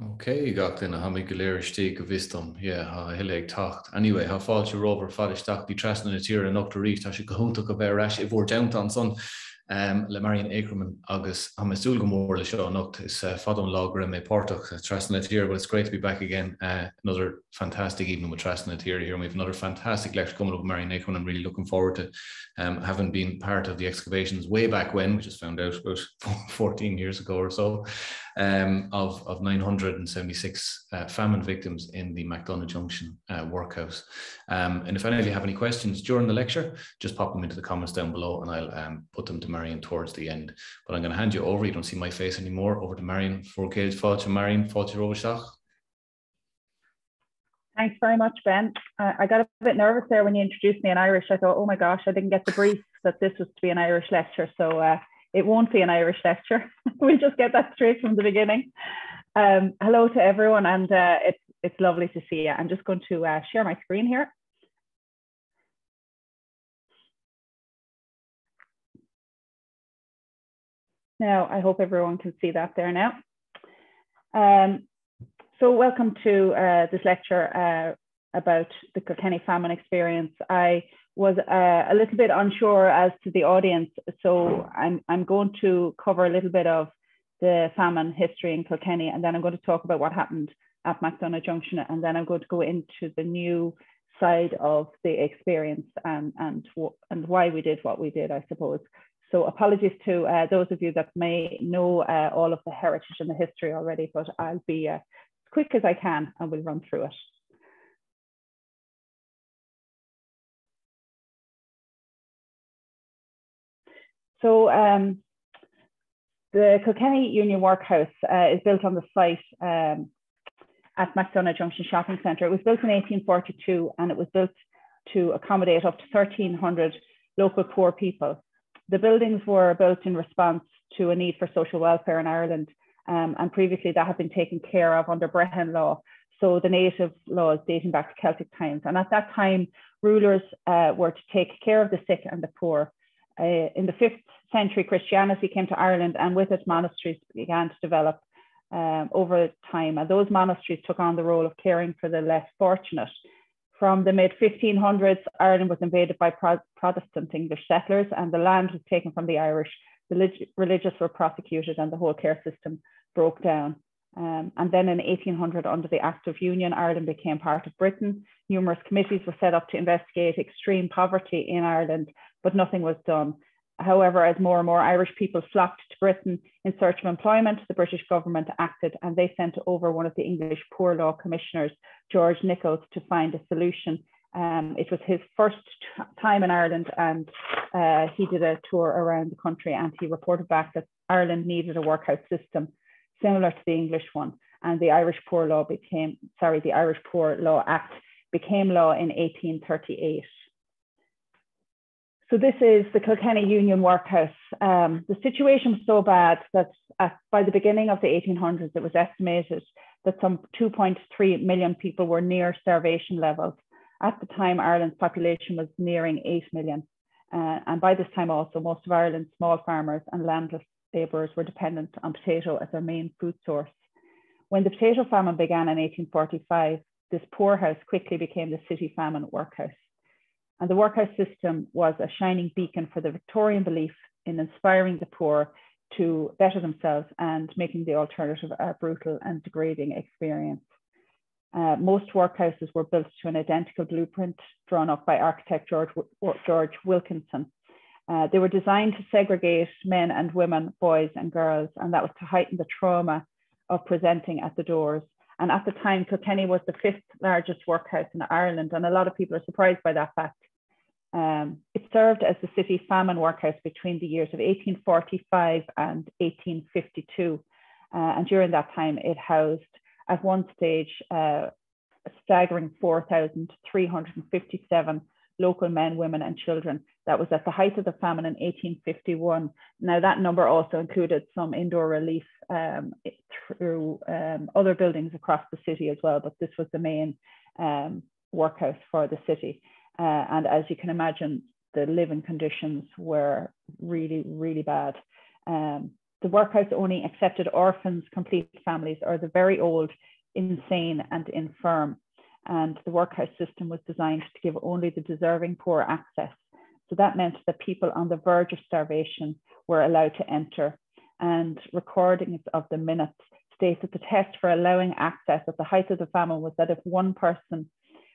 Oké gach in a ha go léirtí go bhistom ha hiig tacht. Anyway, ha fáilte rover fadisteach bí trasna na tír an nachtarí tá se goúnta go reis i bhór downtown son um, le Marion Acreman agus ha meúl gomór le seo nocht is uh, fadom lágra mé portach uh, trasna tír, but it's great to be back again. Uh, another fantastic evening with trasna tír here. And We have another fantastic lecture coming up with Marion Acreman. I'm really looking forward to um, having been part of the excavations way back when, which is found out about 14 years ago or so um, of, of 976 uh, famine victims in the McDonagh Junction uh, workhouse. Um, and if any of you have any questions during the lecture, just pop them into the comments down below and I'll um, put them to Marion towards the end. But I'm going to hand you over. You don't see my face anymore. Over to Marion for Cage Fáte Marion Fáte Robisteach. Thanks very much, Ben. Uh, I got a bit nervous there when you introduced me in Irish. I thought, oh my gosh, I didn't get the brief that this was to be an Irish lecture. So uh, it won't be an Irish lecture. we'll just get that straight from the beginning. Um, hello to everyone, and uh, it's it's lovely to see you. I'm just going to uh, share my screen here. Now, I hope everyone can see that there now. Um, so welcome to uh, this lecture uh, about the Kilkenny famine experience. I was uh, a little bit unsure as to the audience. So I'm, I'm going to cover a little bit of the famine history in Kilkenny, and then I'm going to talk about what happened at McDonagh Junction, and then I'm going to go into the new side of the experience and, and, and why we did what we did, I suppose. So apologies to uh, those of you that may know uh, all of the heritage and the history already, but I'll be uh, as quick as I can and we'll run through it. So um, the Kilkenny Union Workhouse uh, is built on the site um, at McDonagh Junction Shopping Centre. It was built in 1842 and it was built to accommodate up to 1,300 local poor people. The buildings were built in response to a need for social welfare in Ireland um, and previously that had been taken care of under Brehon law. So the native laws dating back to Celtic times. And at that time, rulers uh, were to take care of the sick and the poor uh, in the fifth century, Christianity came to Ireland, and with it, monasteries began to develop um, over time. And those monasteries took on the role of caring for the less fortunate. From the mid 1500s, Ireland was invaded by Pro Protestant English settlers, and the land was taken from the Irish. The relig religious were prosecuted, and the whole care system broke down. Um, and then in 1800, under the Act of Union, Ireland became part of Britain. Numerous committees were set up to investigate extreme poverty in Ireland but nothing was done. However, as more and more Irish people flocked to Britain in search of employment, the British government acted and they sent over one of the English Poor Law Commissioners, George Nicholls, to find a solution. Um, it was his first time in Ireland and uh, he did a tour around the country and he reported back that Ireland needed a workhouse system similar to the English one. And the Irish Poor Law became, sorry, the Irish Poor Law Act became law in 1838. So this is the Kilkenny Union Workhouse. Um, the situation was so bad that at, by the beginning of the 1800s, it was estimated that some 2.3 million people were near starvation levels. At the time, Ireland's population was nearing 8 million. Uh, and by this time also, most of Ireland's small farmers and landless labourers were dependent on potato as their main food source. When the potato famine began in 1845, this poorhouse quickly became the city famine workhouse. And the workhouse system was a shining beacon for the Victorian belief in inspiring the poor to better themselves and making the alternative a brutal and degrading experience. Uh, most workhouses were built to an identical blueprint drawn up by architect George, George Wilkinson. Uh, they were designed to segregate men and women, boys and girls, and that was to heighten the trauma of presenting at the doors. And at the time, Kilkenny was the fifth largest workhouse in Ireland, and a lot of people are surprised by that fact. Um, it served as the city famine workhouse between the years of 1845 and 1852. Uh, and during that time, it housed at one stage uh, a staggering 4,357 local men, women, and children. That was at the height of the famine in 1851. Now, that number also included some indoor relief um, through um, other buildings across the city as well, but this was the main um, workhouse for the city. Uh, and as you can imagine, the living conditions were really, really bad. Um, the workhouse only accepted orphans, complete families, or the very old, insane, and infirm. And the workhouse system was designed to give only the deserving poor access. So that meant that people on the verge of starvation were allowed to enter. And recordings of the minutes state that the test for allowing access at the height of the famine was that if one person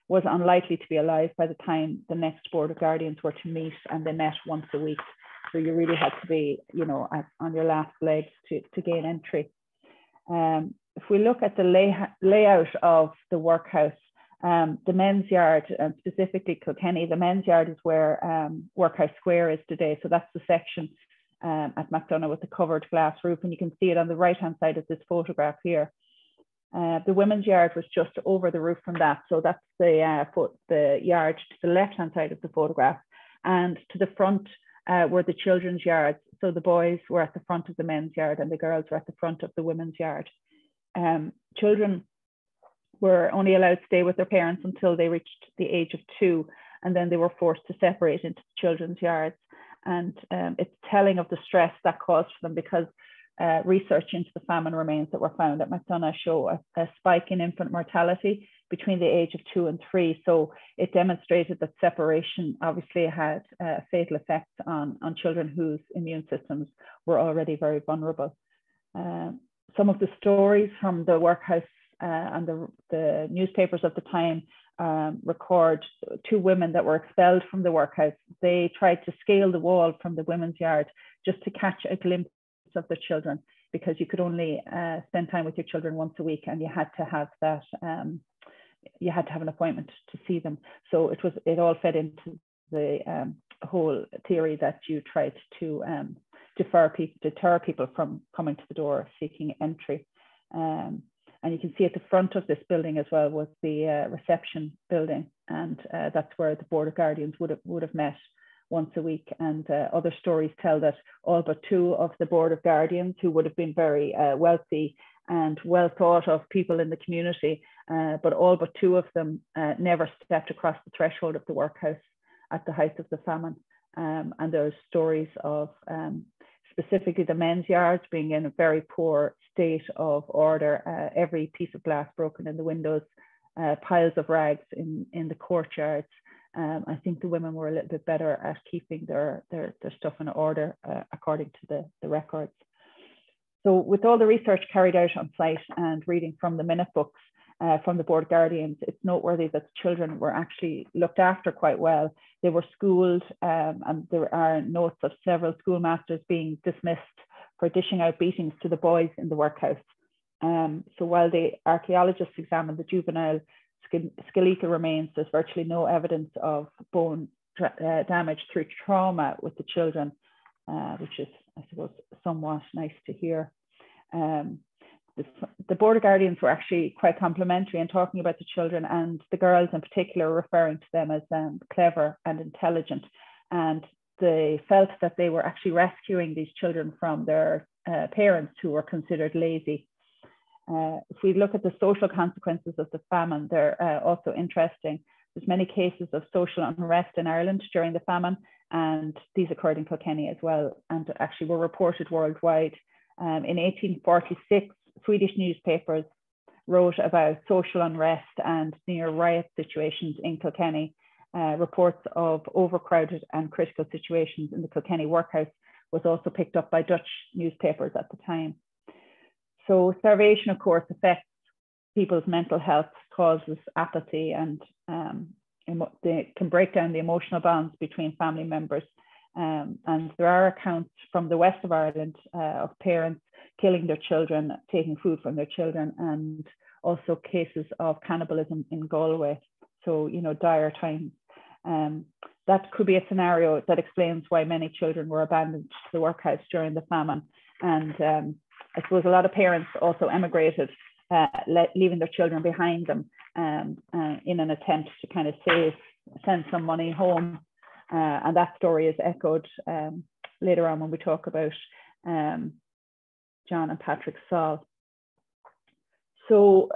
was unlikely to be alive by the time the next board of guardians were to meet, and they met once a week. So you really had to be, you know, on your last legs to, to gain entry. Um, if we look at the lay, layout of the workhouse, um, the men's yard, and specifically Kilkenny, the men's yard is where um, Workhouse Square is today. So that's the section um, at McDonagh with the covered glass roof, and you can see it on the right hand side of this photograph here. Uh, the women's yard was just over the roof from that, so that's the uh, foot, the yard to the left hand side of the photograph, and to the front uh, were the children's yards. So the boys were at the front of the men's yard, and the girls were at the front of the women's yard. Um, children were only allowed to stay with their parents until they reached the age of two, and then they were forced to separate into children's yards. And um, it's telling of the stress that caused for them because uh, research into the famine remains that were found at McDonagh show a, a, spike in infant mortality between the age of two and three. So it demonstrated that separation obviously had a fatal effect on, on children whose immune systems were already very vulnerable. Um, some of the stories from the workhouse uh, and the, the newspapers of the time um, record two women that were expelled from the workhouse. They tried to scale the wall from the women's yard just to catch a glimpse of their children because you could only uh, spend time with your children once a week and you had to have that um, you had to have an appointment to see them so it was it all fed into the um, whole theory that you tried to um, defer people deter people from coming to the door seeking entry um, and you can see at the front of this building as well was the uh, reception building. And uh, that's where the Board of Guardians would have, would have met once a week. And uh, other stories tell that all but two of the Board of Guardians, who would have been very uh, wealthy and well thought of people in the community, uh, but all but two of them uh, never stepped across the threshold of the workhouse at the height of the famine. Um, and are stories of um, specifically the men's yards being in a very poor state of order, uh, every piece of glass broken in the windows, uh, piles of rags in, in the courtyards. Um, I think the women were a little bit better at keeping their, their, their stuff in order uh, according to the, the records. So with all the research carried out on site and reading from the minute books, uh, from the board guardians, it's noteworthy that the children were actually looked after quite well. They were schooled, um, and there are notes of several schoolmasters being dismissed for dishing out beatings to the boys in the workhouse. Um, so while the archaeologists examined the juvenile skeletal remains, there's virtually no evidence of bone uh, damage through trauma with the children, uh, which is, I suppose, somewhat nice to hear. Um, the, the Board Guardians were actually quite complimentary in talking about the children and the girls in particular, referring to them as um, clever and intelligent. And they felt that they were actually rescuing these children from their uh, parents who were considered lazy. Uh, if we look at the social consequences of the famine, they're uh, also interesting. There's many cases of social unrest in Ireland during the famine, and these occurred in Kilkenny as well, and actually were reported worldwide. Um, in 1846, Swedish newspapers wrote about social unrest and near riot situations in Kilkenny. Uh, reports of overcrowded and critical situations in the Kilkenny workhouse was also picked up by Dutch newspapers at the time. So starvation, of course, affects people's mental health, causes apathy, and um, they can break down the emotional bonds between family members. Um, and there are accounts from the west of Ireland uh, of parents killing their children, taking food from their children, and also cases of cannibalism in Galway. So, you know, dire times. Um, that could be a scenario that explains why many children were abandoned to the workhouse during the famine. And um, I suppose a lot of parents also emigrated, uh, leaving their children behind them um, uh, in an attempt to kind of save, send some money home. Uh, and that story is echoed um, later on when we talk about um, John and Patrick Saul. So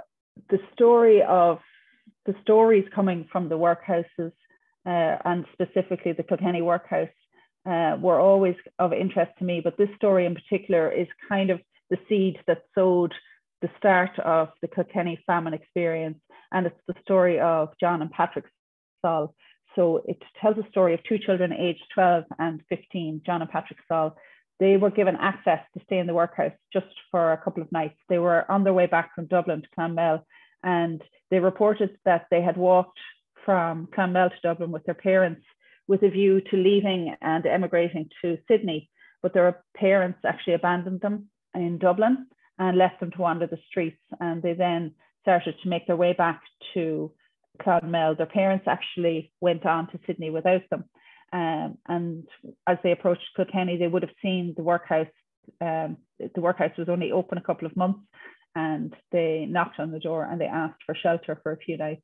the story of the stories coming from the workhouses uh, and specifically the Kilkenny workhouse uh, were always of interest to me, but this story in particular is kind of the seed that sowed the start of the Kilkenny famine experience. And it's the story of John and Patrick Saul. So it tells a story of two children aged 12 and 15, John and Patrick Saul. They were given access to stay in the workhouse just for a couple of nights. They were on their way back from Dublin to Clonmel, and they reported that they had walked from Clonmel to Dublin with their parents with a view to leaving and emigrating to Sydney. But their parents actually abandoned them in Dublin and left them to wander the streets. And they then started to make their way back to Clonmel. Their parents actually went on to Sydney without them. Um, and as they approached Kilkenny, they would have seen the workhouse. Um, the workhouse was only open a couple of months, and they knocked on the door and they asked for shelter for a few nights,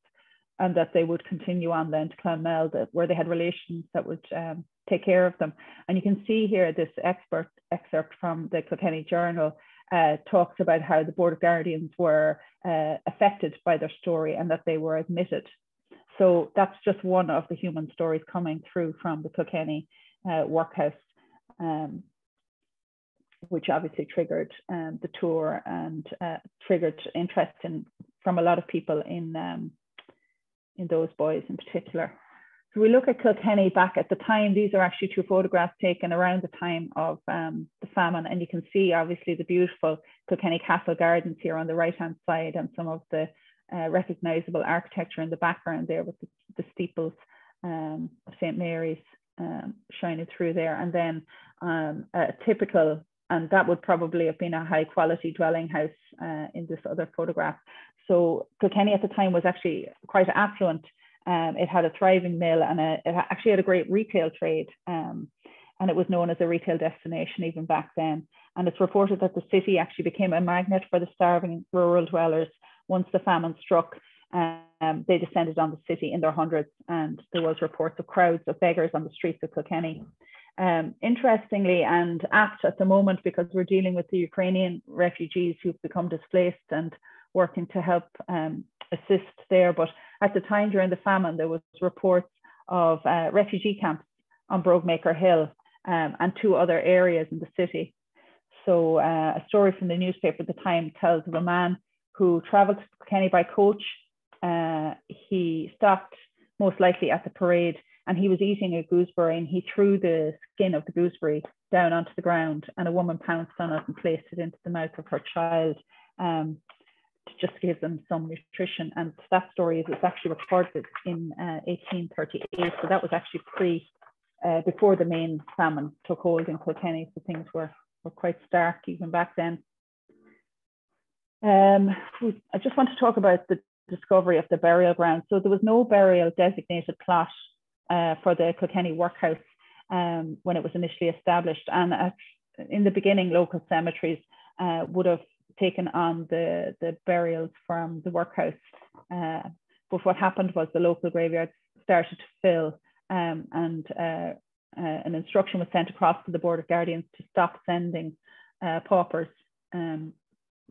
and that they would continue on then to Clonmel, that, where they had relations that would um, take care of them. And you can see here this expert excerpt from the Kilkenny Journal uh, talks about how the Board of Guardians were uh, affected by their story and that they were admitted. So that's just one of the human stories coming through from the Kilkenny uh, workhouse, um, which obviously triggered um, the tour and uh, triggered interest in, from a lot of people in, um, in those boys in particular. So we look at Kilkenny back at the time, these are actually two photographs taken around the time of um, the famine. And you can see obviously the beautiful Kilkenny Castle Gardens here on the right hand side and some of the uh, recognizable architecture in the background there with the, the steeples um, of St. Mary's um, shining through there. And then um, a typical, and that would probably have been a high quality dwelling house uh, in this other photograph. So Kilkenny at the time was actually quite affluent um, it had a thriving mill and a, it actually had a great retail trade. Um, and it was known as a retail destination even back then. And it's reported that the city actually became a magnet for the starving rural dwellers once the famine struck. Um, they descended on the city in their hundreds, and there was reports of crowds of beggars on the streets of Kilkenny. Um, interestingly, and apt at the moment because we're dealing with the Ukrainian refugees who've become displaced and working to help um, assist there. But at the time during the famine, there was reports of uh, refugee camps on Brogmaker Hill um, and two other areas in the city. So uh, a story from the newspaper at the time tells of a man who travelled to Kenny by coach. Uh, he stopped most likely at the parade and he was eating a gooseberry and he threw the skin of the gooseberry down onto the ground and a woman pounced on it and placed it into the mouth of her child. Um, to just give them some nutrition. And that story is it's actually recorded in uh, 1838. So that was actually pre, uh, before the main famine took hold in Kilkenny. So things were, were quite stark even back then. Um, I just want to talk about the discovery of the burial ground. So there was no burial designated plot uh, for the Kilkenny workhouse um, when it was initially established. And at, in the beginning, local cemeteries uh, would have taken on the, the burials from the workhouse. Uh, but what happened was the local graveyards started to fill um, and uh, uh, an instruction was sent across to the Board of Guardians to stop sending uh, paupers um,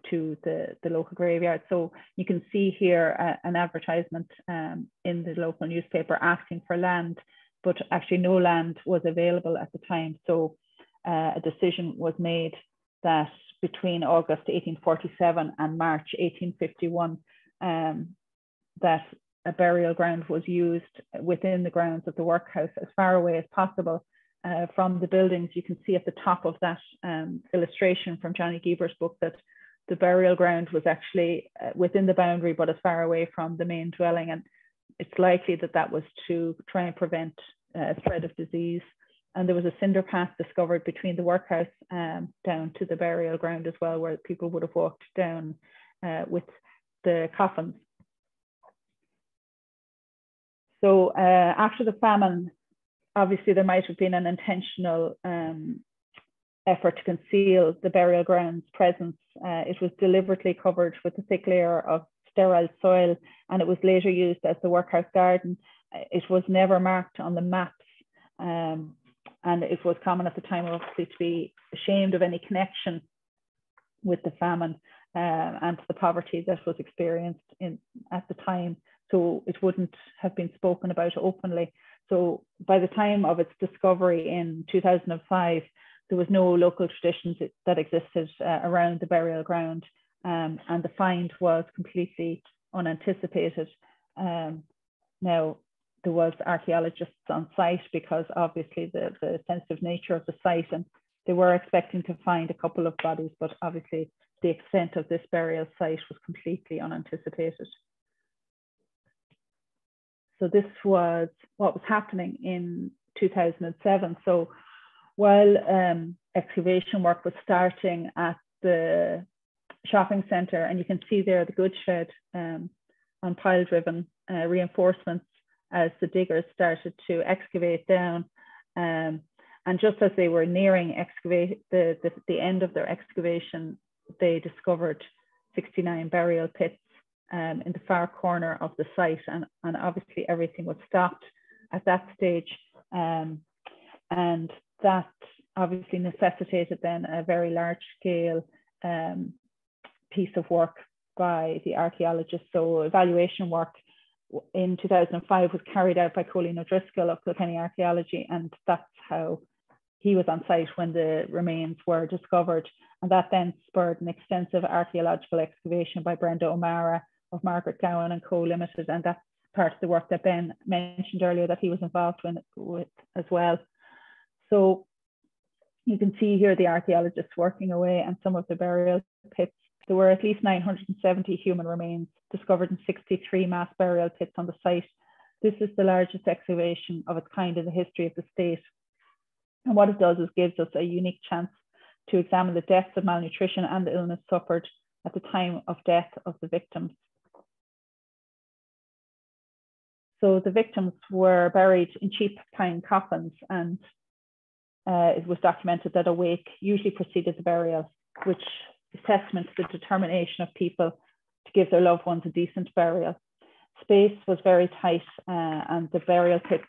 to the, the local graveyard. So you can see here uh, an advertisement um, in the local newspaper asking for land, but actually no land was available at the time. So a decision was made that between August 1847 and March 1851 um, that a burial ground was used within the grounds of the workhouse as far away as possible uh, from the buildings. You can see at the top of that um, illustration from Jonny Geber's book that the burial ground was actually uh, within the boundary, but as far away from the main dwelling. And it's likely that that was to try and prevent uh, spread of disease and there was a cinder path discovered between the workhouse um, down to the burial ground as well, where people would have walked down uh, with the coffins. So uh, after the famine, obviously there might have been an intentional um, effort to conceal the burial ground's presence. Uh, it was deliberately covered with a thick layer of sterile soil, and it was later used as the workhouse garden. It was never marked on the maps um, and it was common at the time, obviously, to be ashamed of any connection with the famine uh, and the poverty that was experienced in at the time. So it wouldn't have been spoken about openly. So by the time of its discovery in 2005, there was no local traditions that existed uh, around the burial ground, um, and the find was completely unanticipated. Um, now, there was archaeologists on site because obviously the, the sensitive nature of the site and they were expecting to find a couple of bodies, but obviously the extent of this burial site was completely unanticipated. So this was what was happening in 2007. So while um, excavation work was starting at the shopping centre, and you can see there the goods shed um, on pile driven uh, reinforcements as the diggers started to excavate down. Um, and just as they were nearing excavate the, the, the end of their excavation, they discovered 69 burial pits um, in the far corner of the site. And, and obviously everything was stopped at that stage. Um, and that obviously necessitated then a very large scale um, piece of work by the archaeologists. So evaluation work in 2005 was carried out by Colleen O'Driscoll of Kilkenny Archaeology, and that's how he was on site when the remains were discovered. And that then spurred an extensive archaeological excavation by Brenda O'Meara of Margaret Gowen and Co. Limited, and that's part of the work that Ben mentioned earlier that he was involved with, with as well. So you can see here the archaeologists working away and some of the burial pits. There were at least 970 human remains discovered in 63 mass burial pits on the site. This is the largest excavation of its kind in the history of the state. And what it does is gives us a unique chance to examine the depths of malnutrition and the illness suffered at the time of death of the victims. So the victims were buried in cheap pine coffins and uh, it was documented that a wake usually preceded the burial, which to the determination of people to give their loved ones a decent burial. Space was very tight uh, and the burial pit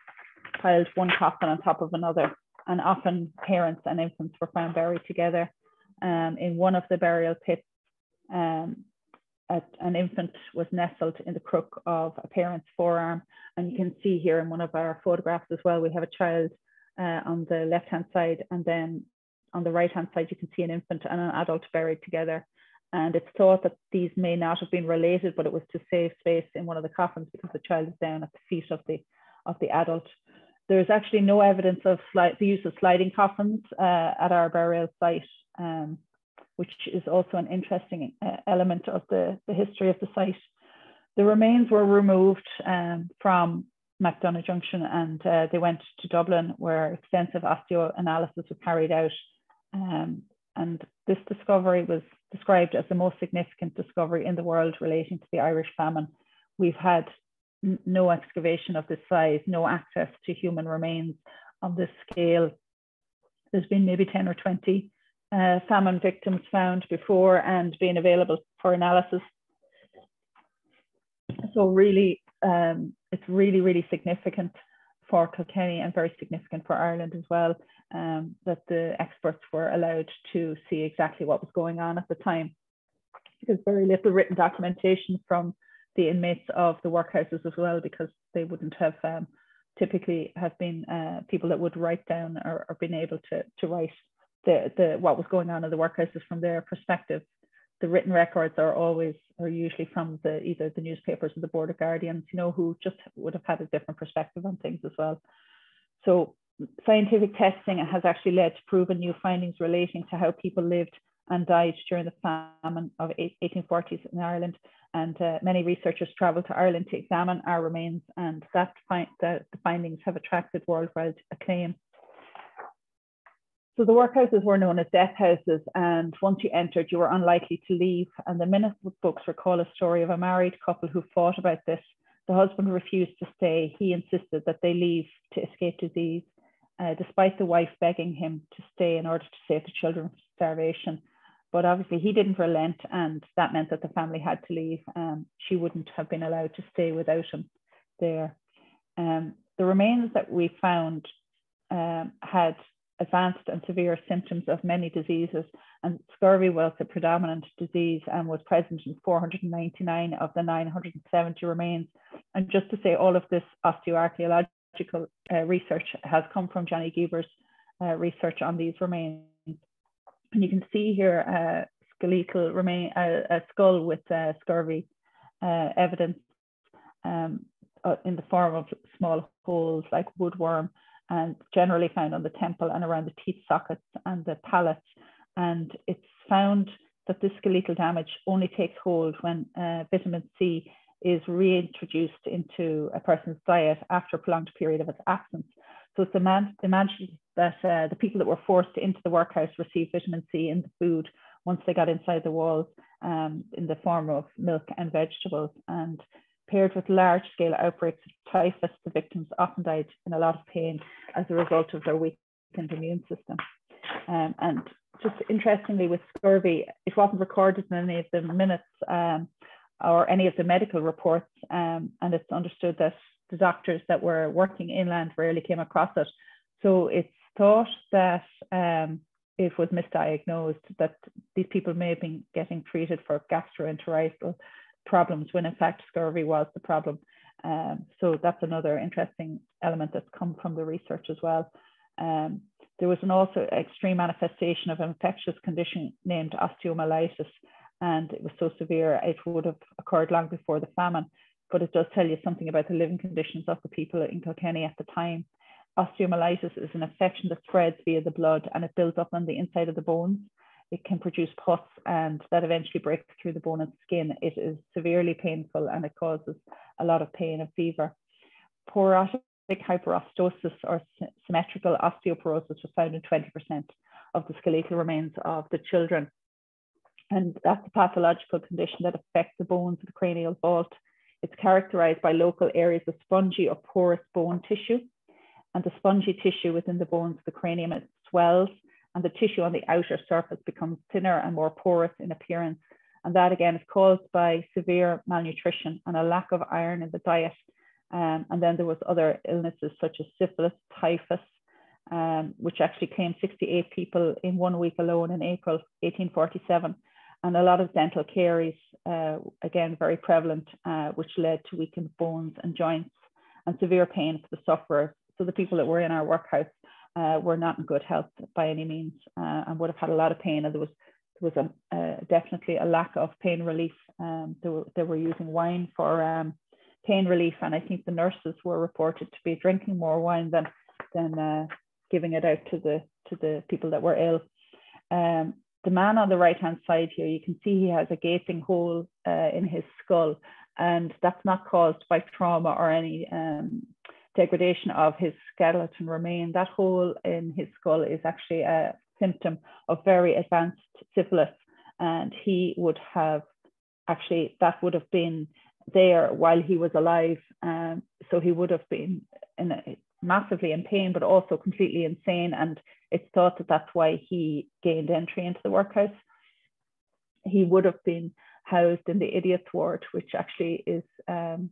piled one coffin on top of another and often parents and infants were found buried together. Um, in one of the burial pits, um, an infant was nestled in the crook of a parent's forearm. And you can see here in one of our photographs as well, we have a child uh, on the left hand side, and then on the right hand side, you can see an infant and an adult buried together. And it's thought that these may not have been related, but it was to save space in one of the coffins because the child is down at the feet of the of the adult. There's actually no evidence of the use of sliding coffins uh, at our burial site, um, which is also an interesting uh, element of the, the history of the site. The remains were removed um, from McDonagh Junction and uh, they went to Dublin where extensive osteoanalysis was carried out. Um, and this discovery was described as the most significant discovery in the world relating to the Irish famine. We've had no excavation of this size, no access to human remains on this scale. There's been maybe 10 or 20 uh, famine victims found before and being available for analysis. So really, um, it's really, really significant for Kilkenny and very significant for Ireland as well um, that the experts were allowed to see exactly what was going on at the time. Because very little written documentation from the inmates of the workhouses as well, because they wouldn't have um, typically have been uh, people that would write down or, or been able to, to write the, the what was going on in the workhouses from their perspective the written records are always are usually from the either the newspapers or the board of guardians you know who just would have had a different perspective on things as well so scientific testing has actually led to proven new findings relating to how people lived and died during the famine of 1840s in Ireland. And uh, many researchers travelled to Ireland to examine our remains, and that find, the, the findings have attracted worldwide acclaim. So the workhouses were known as death houses, and once you entered, you were unlikely to leave. And the minute books recall a story of a married couple who fought about this. The husband refused to stay. He insisted that they leave to escape disease, uh, despite the wife begging him to stay in order to save the children from starvation. But obviously, he didn't relent, and that meant that the family had to leave. Um, she wouldn't have been allowed to stay without him there. Um, the remains that we found um, had advanced and severe symptoms of many diseases, and scurvy was a predominant disease and was present in 499 of the 970 remains. And just to say, all of this osteoarchaeological uh, research has come from Jonny Geber's uh, research on these remains. And you can see here uh, skeletal remain, a skull with scurvy evidence um, in the form of small holes like woodworm and generally found on the temple and around the teeth sockets and the palates. And it's found that this skeletal damage only takes hold when uh, vitamin C is reintroduced into a person's diet after a prolonged period of its absence. So it's imagined that uh, the people that were forced into the workhouse received vitamin C in the food once they got inside the walls um, in the form of milk and vegetables. And paired with large scale outbreaks of typhus, the victims often died in a lot of pain as a result of their weakened immune system. Um, and just interestingly, with scurvy, it wasn't recorded in any of the minutes um, or any of the medical reports. Um, and it's understood that the doctors that were working inland rarely came across it. So it's thought that um, it was misdiagnosed, that these people may have been getting treated for gastroenteritis problems when in fact scurvy was the problem. Um, so that's another interesting element that's come from the research as well. Um, there was an also extreme manifestation of an infectious condition named osteomyelitis, and it was so severe it would have occurred long before the famine. But it does tell you something about the living conditions of the people in Kilkenny at the time. Osteomyelitis is an infection that spreads via the blood and it builds up on the inside of the bones it can produce pus and that eventually breaks through the bone and skin. It is severely painful and it causes a lot of pain and fever. Porotic hyperostosis or symmetrical osteoporosis was found in 20% of the skeletal remains of the children. And that's a pathological condition that affects the bones of the cranial vault. It's characterized by local areas of spongy or porous bone tissue. And the spongy tissue within the bones of the cranium it swells and the tissue on the outer surface becomes thinner and more porous in appearance. And that again is caused by severe malnutrition and a lack of iron in the diet. Um, and then there was other illnesses such as syphilis, typhus, um, which actually claimed 68 people in one week alone in April 1847. And a lot of dental caries, uh, again, very prevalent, uh, which led to weakened bones and joints and severe pain for the sufferers. So the people that were in our workhouse uh, were not in good health by any means uh, and would have had a lot of pain. And there was there was a, uh, definitely a lack of pain relief. Um, they, were, they were using wine for um, pain relief, and I think the nurses were reported to be drinking more wine than than uh, giving it out to the to the people that were ill. Um, the man on the right hand side here, you can see he has a gaping hole uh, in his skull, and that's not caused by trauma or any um, degradation of his skeleton remain. That hole in his skull is actually a symptom of very advanced syphilis. And he would have actually, that would have been there while he was alive. Um, so he would have been in a, massively in pain, but also completely insane. And it's thought that that's why he gained entry into the workhouse. He would have been housed in the idiot's ward, which actually is um,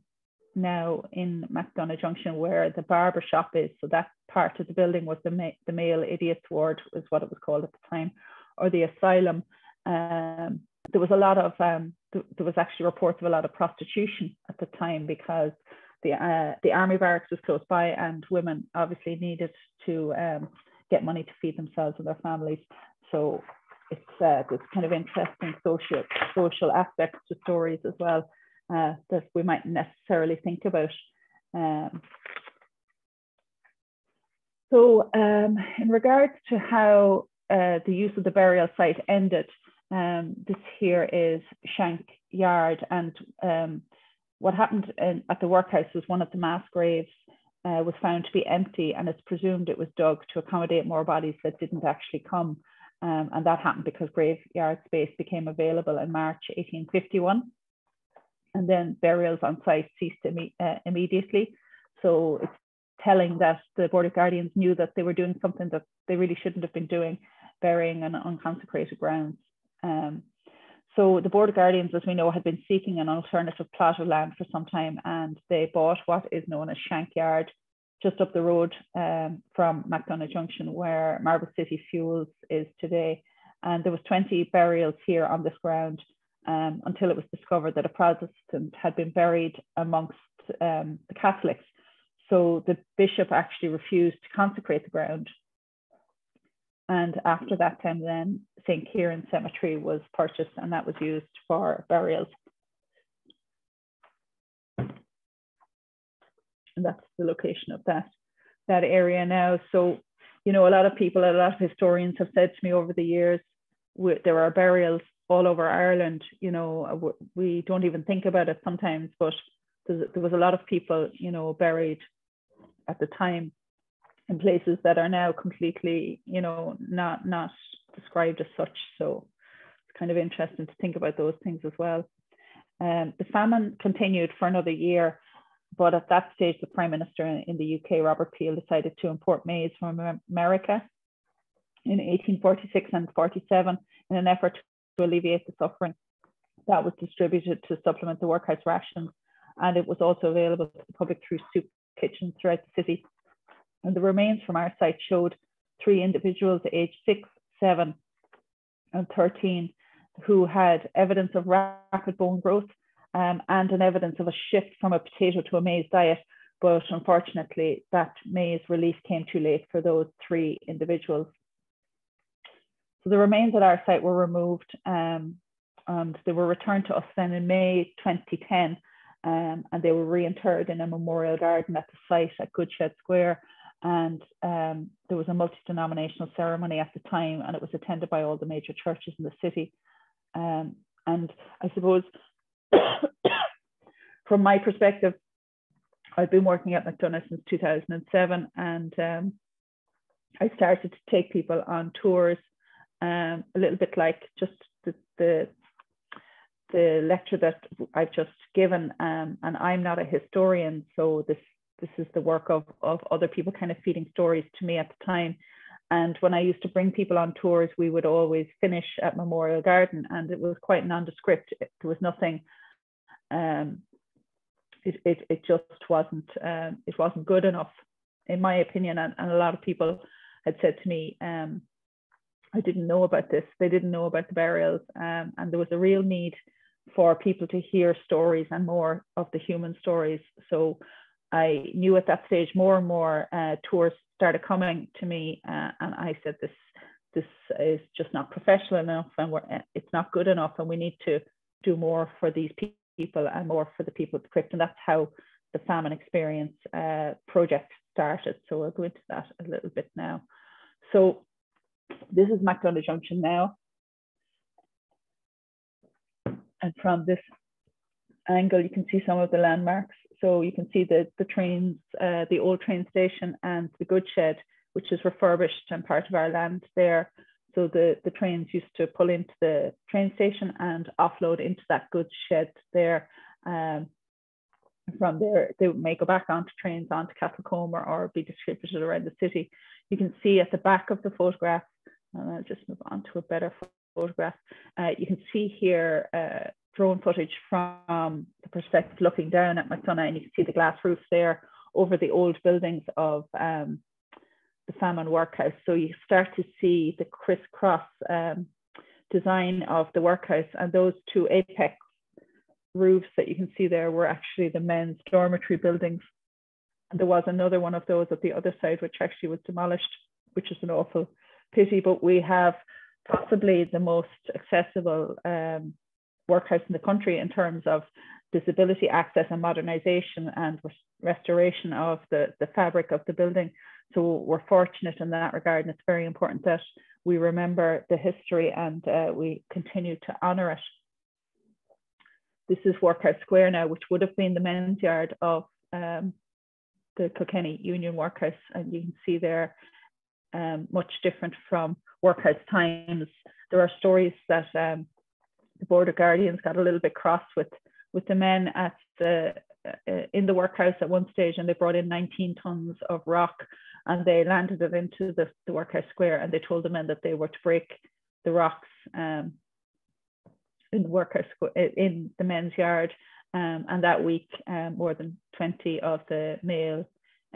now in McDonagh Junction where the barber shop is. So that part of the building was the, ma the male idiots ward is what it was called at the time, or the asylum. Um, there was a lot of, um, th there was actually reports of a lot of prostitution at the time because the, uh, the army barracks was close by and women obviously needed to um, get money to feed themselves and their families. So it's, uh, there's kind of interesting social, social aspects to stories as well uh, that we might necessarily think about. Um, so um, in regards to how uh, the use of the burial site ended, um, this here is Shank Yard and um, what happened in, at the workhouse was one of the mass graves uh, was found to be empty and it's presumed it was dug to accommodate more bodies that didn't actually come. Um, and that happened because graveyard space became available in March 1851 and then burials on site ceased imme uh, immediately. So it's telling that the Board of Guardians knew that they were doing something that they really shouldn't have been doing, burying on unconsecrated grounds. Um, so the Board of Guardians, as we know, had been seeking an alternative plot of land for some time, and they bought what is known as Shank Yard, just up the road um, from McDonagh Junction, where Marble City Fuels is today. And there was 20 burials here on this ground um, until it was discovered that a Protestant had been buried amongst um, the Catholics. so the bishop actually refused to consecrate the ground. And after that time, then St. Kieran Cemetery was purchased and that was used for burials. And that's the location of that, that area now. So, you know, a lot of people, a lot of historians have said to me over the years, there are burials all over Ireland. You know, we don't even think about it sometimes, but there was a lot of people, you know, buried at the time in places that are now completely, you know, not not described as such. So it's kind of interesting to think about those things as well. Um, the famine continued for another year, but at that stage, the Prime Minister in the UK, Robert Peel, decided to import maize from America in 1846 and 47 in an effort to alleviate the suffering that was distributed to supplement the workhouse rations. And it was also available to the public through soup kitchens throughout the city. And the remains from our site showed three individuals aged six, seven, and 13 who had evidence of rapid bone growth um, and an evidence of a shift from a potato to a maize diet. But unfortunately, that maize release came too late for those three individuals. So the remains at our site were removed um, and they were returned to us then in May 2010 um, and they were reinterred in a memorial garden at the site at Goodshed Square. And um, there was a multi-denominational ceremony at the time, and it was attended by all the major churches in the city. Um, and I suppose, from my perspective, I've been working at McDonagh since 2007, and um, I started to take people on tours, um, a little bit like just the, the the lecture that I've just given, um, and I'm not a historian, so this this is the work of of other people kind of feeding stories to me at the time. And when I used to bring people on tours, we would always finish at Memorial Garden, and it was quite nondescript. There was nothing. Um, it, it, it just wasn't um, it wasn't good enough, in my opinion. And, and a lot of people had said to me, um, I didn't know about this. They didn't know about the burials, um, and there was a real need for people to hear stories and more of the human stories. So I knew at that stage more and more uh, tours started coming to me, uh, and I said this this is just not professional enough, and we're, uh, it's not good enough, and we need to do more for these people and more for the people at the crypt, and that's how the famine experience uh, project started. So we'll go into that a little bit now. So this is McDonagh Junction now. And from this angle, you can see some of the landmarks. So you can see the, the trains, uh, the old train station and the goods shed, which is refurbished and part of our land there. So the, the trains used to pull into the train station and offload into that goods shed there. Um, from there, they may go back onto trains onto Castlecomer or, or be distributed around the city. You can see at the back of the photograph, and I'll just move on to a better photograph. Uh, you can see here uh, drone footage from the perspective looking down at McDonagh, and you can see the glass roofs there over the old buildings of um, the famine workhouse. So you start to see the crisscross um, design of the workhouse, and those two apex roofs that you can see there were actually the men's dormitory buildings. And there was another one of those at the other side, which actually was demolished, which is an awful pity. But we have possibly the most accessible um, workhouse in the country in terms of disability access and modernization and restoration of the, the fabric of the building. So we're fortunate in that regard, and it's very important that we remember the history and uh, we continue to honour it. This is Workhouse Square now, which would have been the men's yard of um, the Kilkenny Union Workhouse, and you can see there um, much different from workhouse times. There are stories that um, the Border Guardians got a little bit cross with with the men at the uh, in the workhouse at one stage, and they brought in 19 tons of rock, and they landed it into the, the workhouse square, and they told the men that they were to break the rocks um, in the workhouse in the men's yard. Um, and that week, um, more than 20 of the male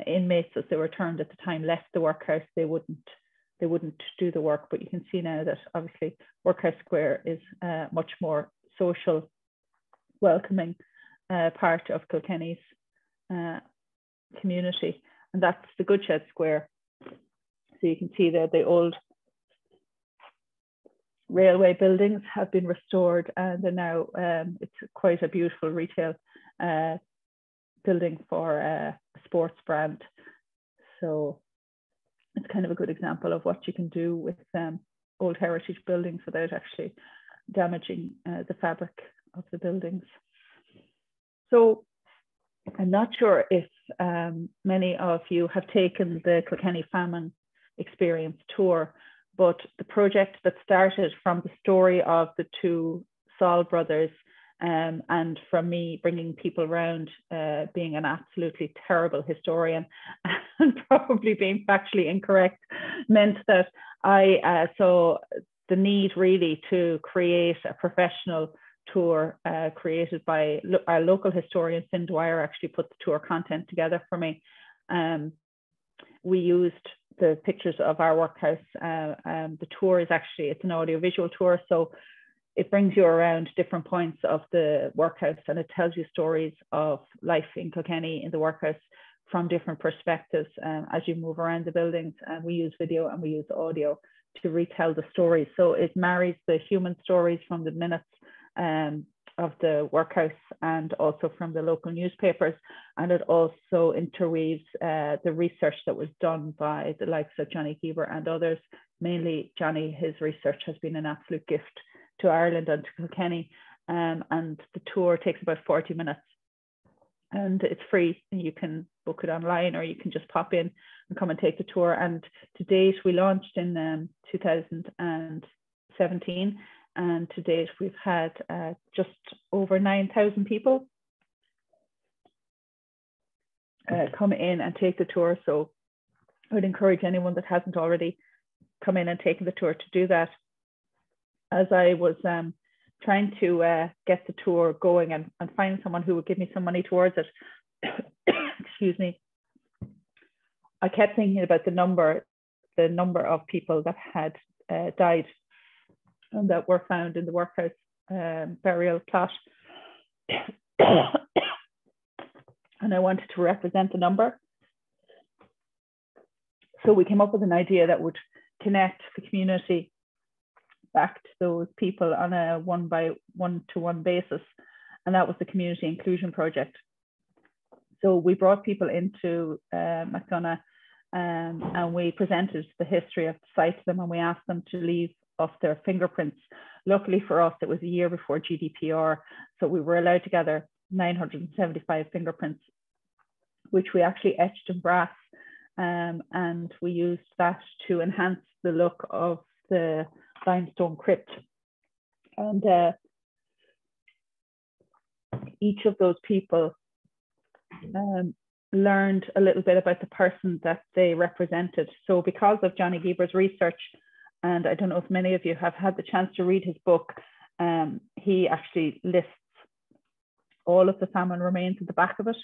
inmates, as they were termed at the time, left the workhouse. They wouldn't they wouldn't do the work. But you can see now that obviously Workhouse Square is uh, much more social, welcoming uh, part of Kilkenny's uh, community, and that's the Goodshed Square. So you can see that the old railway buildings have been restored and are now um, it's quite a beautiful retail uh, building for a sports brand. So it's kind of a good example of what you can do with um, old heritage buildings without actually damaging uh, the fabric of the buildings. So I'm not sure if um, many of you have taken the Kilkenny Famine Experience tour, but the project that started from the story of the two Saul brothers um, and from me bringing people around uh, being an absolutely terrible historian and probably being factually incorrect meant that I uh, saw the need really to create a professional tour uh, created by lo our local historian Fin Dwyer actually put the tour content together for me. Um, we used the pictures of our workhouse. Uh, um, the tour is actually, it's an audio visual tour. So it brings you around different points of the workhouse and it tells you stories of life in Kilkenny in the workhouse from different perspectives um, as you move around the buildings. And we use video and we use audio to retell the stories. So it marries the human stories from the minutes um, of the workhouse and also from the local newspapers. And it also interweaves uh, the research that was done by the likes of Jonny Geber and others. Mainly, Jonny, his research has been an absolute gift to Ireland and to Kilkenny. Um, and the tour takes about 40 minutes and it's free you can book it online or you can just pop in and come and take the tour and to date we launched in um, 2017 and to date we've had uh, just over 9,000 people uh, come in and take the tour. So I would encourage anyone that hasn't already come in and taken the tour to do that. As I was um, trying to uh, get the tour going and, and find someone who would give me some money towards it, excuse me, I kept thinking about the number, the number of people that had uh, died and that were found in the workhouse um, burial plot. and I wanted to represent the number. So we came up with an idea that would connect the community back to those people on a one by one to one basis. And that was the Community Inclusion Project. So we brought people into uh, McDonagh um, and we presented the history of the site to them and we asked them to leave off their fingerprints. Luckily for us, it was a year before GDPR, so we were allowed to gather 975 fingerprints, which we actually etched in brass, um, and we used that to enhance the look of the limestone crypt. And uh, each of those people um, learned a little bit about the person that they represented. So because of Jonny Geber's research, and I don't know if many of you have had the chance to read his book. Um, he actually lists all of the famine remains at the back of it.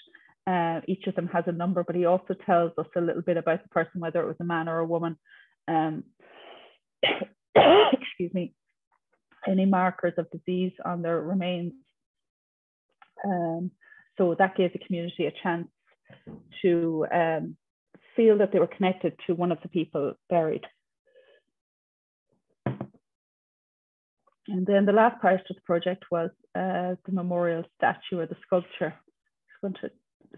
Uh, each of them has a number, but he also tells us a little bit about the person, whether it was a man or a woman. Um, excuse me. Any markers of disease on their remains. Um, so that gave the community a chance to um, feel that they were connected to one of the people buried. And then the last part of the project was uh, the memorial statue or the sculpture. This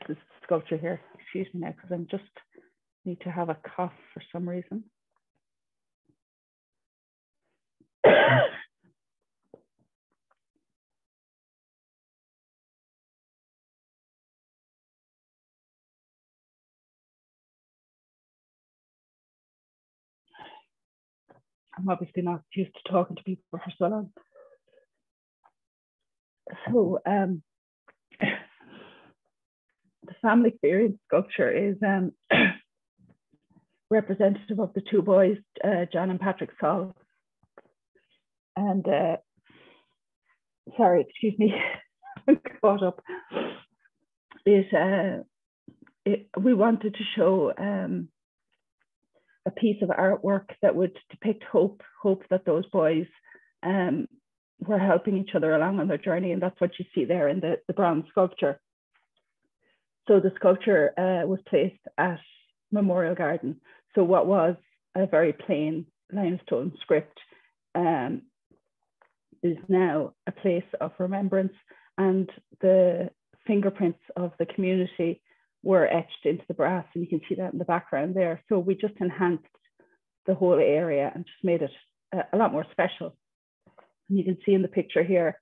is sculpture here, excuse me now, because I'm just need to have a cough for some reason. I'm obviously not used to talking to people for so long. So um, the family experience sculpture is um, representative of the two boys, uh, John and Patrick Saul. And uh, sorry, excuse me, caught up. It, uh, it, we wanted to show um, a piece of artwork that would depict hope, hope that those boys um, were helping each other along on their journey. And that's what you see there in the, the bronze sculpture. So the sculpture uh, was placed at Memorial Garden. So what was a very plain limestone crypt um, is now a place of remembrance and the fingerprints of the community were etched into the brass and you can see that in the background there. So we just enhanced the whole area and just made it a, a lot more special. And you can see in the picture here,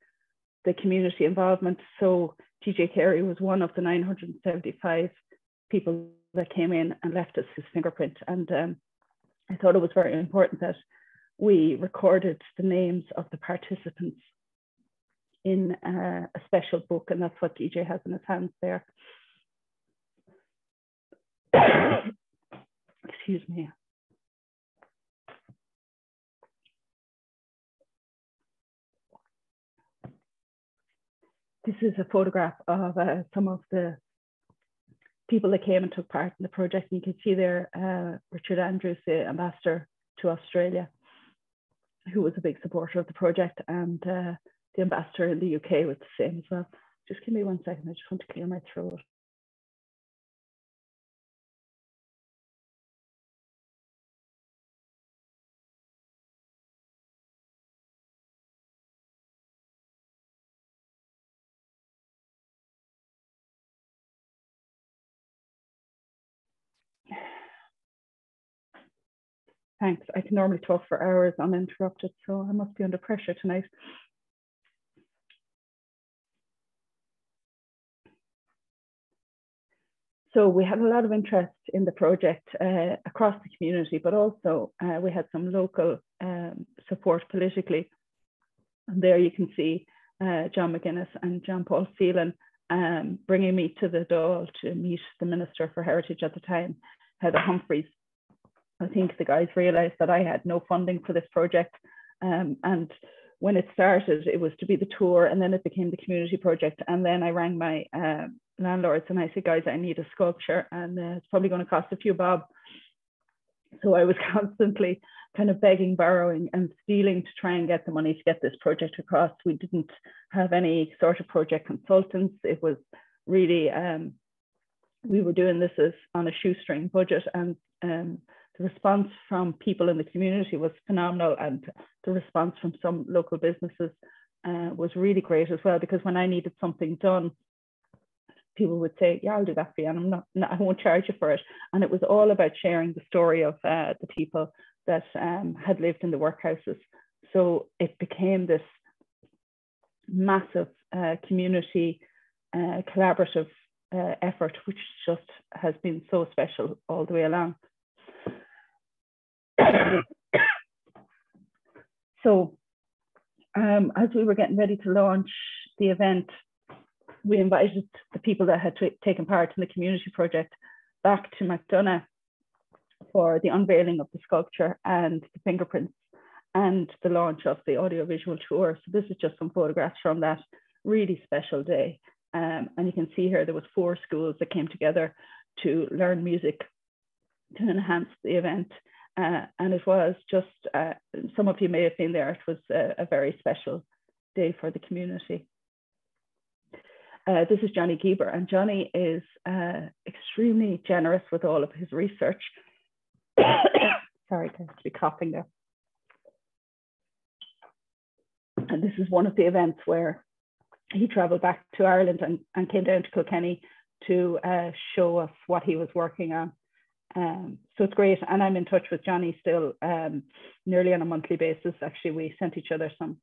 the community involvement. So TJ Carey was one of the 975 people that came in and left us his fingerprint. And um, I thought it was very important that we recorded the names of the participants in uh, a special book, and that's what DJ has in his hands there. Excuse me. This is a photograph of uh, some of the people that came and took part in the project. And you can see there uh, Richard Andrews, the ambassador to Australia, who was a big supporter of the project, and uh, the ambassador in the UK was the same as well. Just give me one second, I just want to clear my throat. Thanks. I can normally talk for hours uninterrupted, so I must be under pressure tonight. So we had a lot of interest in the project uh, across the community, but also uh, we had some local um, support politically. And there you can see uh, John McGuinness and John Paul Phelan um, bringing me to the Dáil to meet the Minister for Heritage at the time, Heather Humphreys, I think the guys realized that I had no funding for this project. Um, and when it started, it was to be the tour and then it became the community project. And then I rang my uh, landlords and I said, guys, I need a sculpture and uh, it's probably going to cost a few bob. So I was constantly kind of begging, borrowing, and stealing to try and get the money to get this project across. We didn't have any sort of project consultants. It was really, um, we were doing this as on a shoestring budget, and um, the response from people in the community was phenomenal and the response from some local businesses uh, was really great as well because when I needed something done, people would say, yeah, I'll do that for you and I'm not, I won't charge you for it. And it was all about sharing the story of uh, the people that um, had lived in the workhouses. So it became this massive uh, community uh, collaborative uh, effort, which just has been so special all the way along. So um, as we were getting ready to launch the event, we invited the people that had taken part in the community project back to McDonagh for the unveiling of the sculpture and the fingerprints and the launch of the audiovisual tour. So this is just some photographs from that really special day. Um, and you can see here there was four schools that came together to learn music to enhance the event. Uh, and it was just, uh, some of you may have been there, it was a, a very special day for the community. Uh, this is Jonny Geber, and Jonny is uh, extremely generous with all of his research. Sorry, I have to be coughing there. And this is one of the events where he traveled back to Ireland and, and came down to Kilkenny to uh, show us what he was working on. Um, so it's great. And I'm in touch with Jonny still um, nearly on a monthly basis. Actually, we sent each other some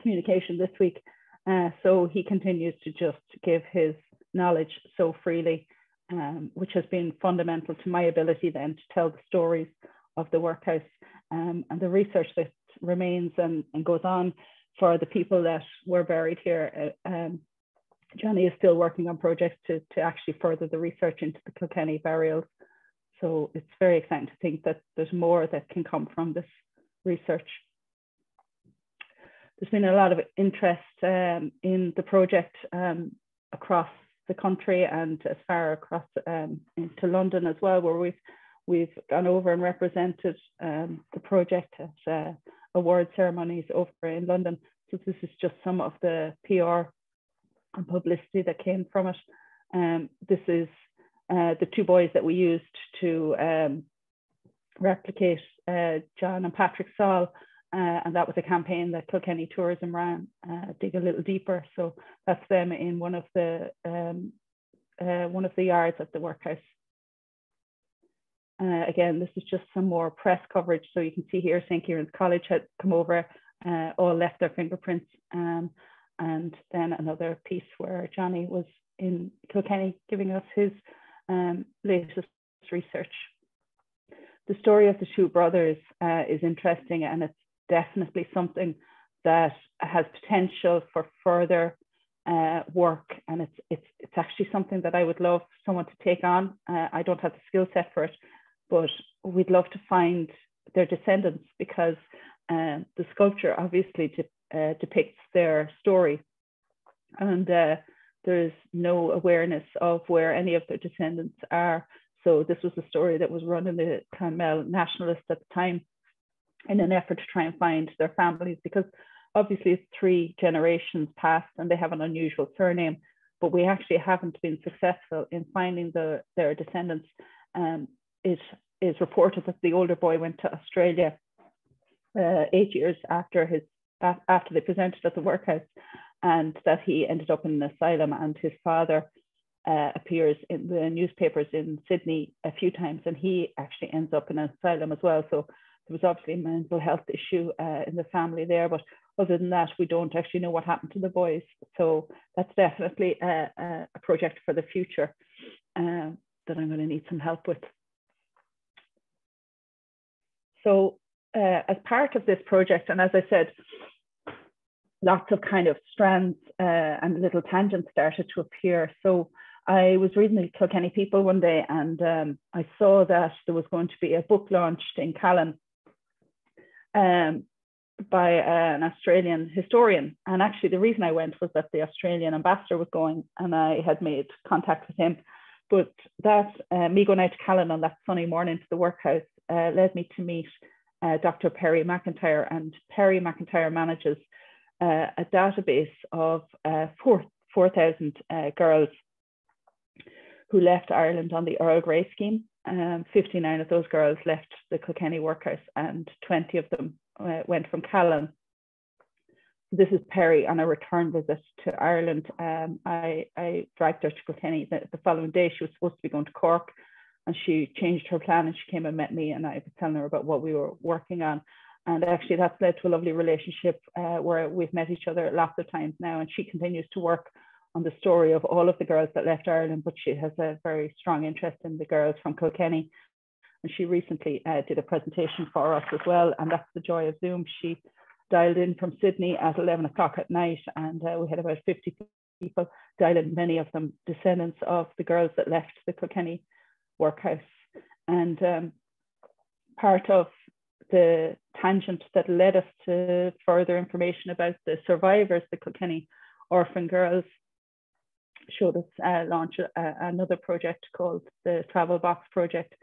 communication this week. Uh, so he continues to just give his knowledge so freely, um, which has been fundamental to my ability then to tell the stories of the workhouse um, and the research that remains and, and, goes on for the people that were buried here. Uh, um, Jonny is still working on projects to, to actually further the research into the Kilkenny burials so it's very exciting to think that there's more that can come from this research. There's been a lot of interest um, in the project um, across the country and as far across um, into London as well, where we've we've gone over and represented um, the project at uh, award ceremonies over in London. So this is just some of the PR and publicity that came from it. Um, this is uh, the two boys that we used to um, replicate uh, John and Patrick Saul. Uh, and that was a campaign that Kilkenny Tourism ran, uh, dig a little deeper. So that's them in one of the um, uh, one of the yards at the workhouse. Again, this is just some more press coverage. So you can see here, St. Kieran's College had come over, all left their fingerprints. Um, and then another piece where Jonny was in Kilkenny giving us his um, latest research. The story of the two brothers uh, is interesting and it's definitely something that has potential for further uh, work and it's, it's, it's actually something that I would love someone to take on. Uh, I don't have the skill set for it, but we'd love to find their descendants because uh, the sculpture obviously de uh, depicts their story and uh, there's no awareness of where any of their descendants are. So this was a story that was run in the Clonmel Nationalist at the time in an effort to try and find their families because obviously it's three generations past and they have an unusual surname, but we actually haven't been successful in finding the, their descendants. Um, it is reported that the older boy went to Australia uh, eight years after his after they presented at the workhouse and that he ended up in an asylum and his father uh, appears in the newspapers in Sydney a few times and he actually ends up in an asylum as well. So there was obviously a mental health issue uh, in the family there, but other than that, we don't actually know what happened to the boys. So that's definitely a, a project for the future uh, that I'm going to need some help with. So uh, as part of this project, and as I said, lots of kind of strands uh, and little tangents started to appear. So I was reading the Kilkenny People one day and um, I saw that there was going to be a book launched in Callan um, by uh, an Australian historian. And actually, the reason I went was that the Australian ambassador was going and I had made contact with him. But that, uh, me going out to Callan on that sunny morning to the workhouse, uh, led me to meet uh, Dr. Perry McIntyre. And Perry McIntyre manages uh, a database of uh, 4,000 uh, girls who left Ireland on the Earl Grey scheme. Um, 59 of those girls left the Kilkenny workhouse and 20 of them uh, went from Callan. This is Perry on a return visit to Ireland. Um, I, I dragged her to Kilkenny the, the following day. She was supposed to be going to Cork and she changed her plan and she came and met me and I was telling her about what we were working on. And actually, that's led to a lovely relationship uh, where we've met each other lots of times now. And she continues to work on the story of all of the girls that left Ireland, but she has a very strong interest in the girls from Kilkenny. And she recently uh, did a presentation for us as well. And that's the joy of Zoom. She dialed in from Sydney at 11 o'clock at night, and uh, we had about 50 people dial in, many of them descendants of the girls that left the Kilkenny workhouse. And um, part of the tangent that led us to further information about the survivors, the Kilkenny orphan girls, showed us uh, launch a, another project called the Travel Box Project.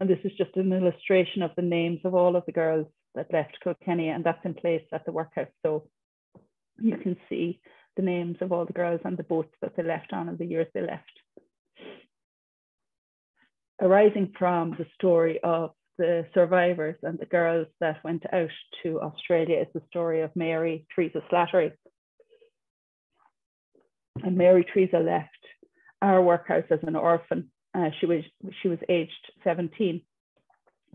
And this is just an illustration of the names of all of the girls that left Kilkenny, and that's in place at the workhouse. So you can see the names of all the girls and the boats that they left on and the years they left. Arising from the story of the survivors and the girls that went out to Australia is the story of Mary Teresa Slattery. And Mary Teresa left our workhouse as an orphan. Uh, she was she was aged 17.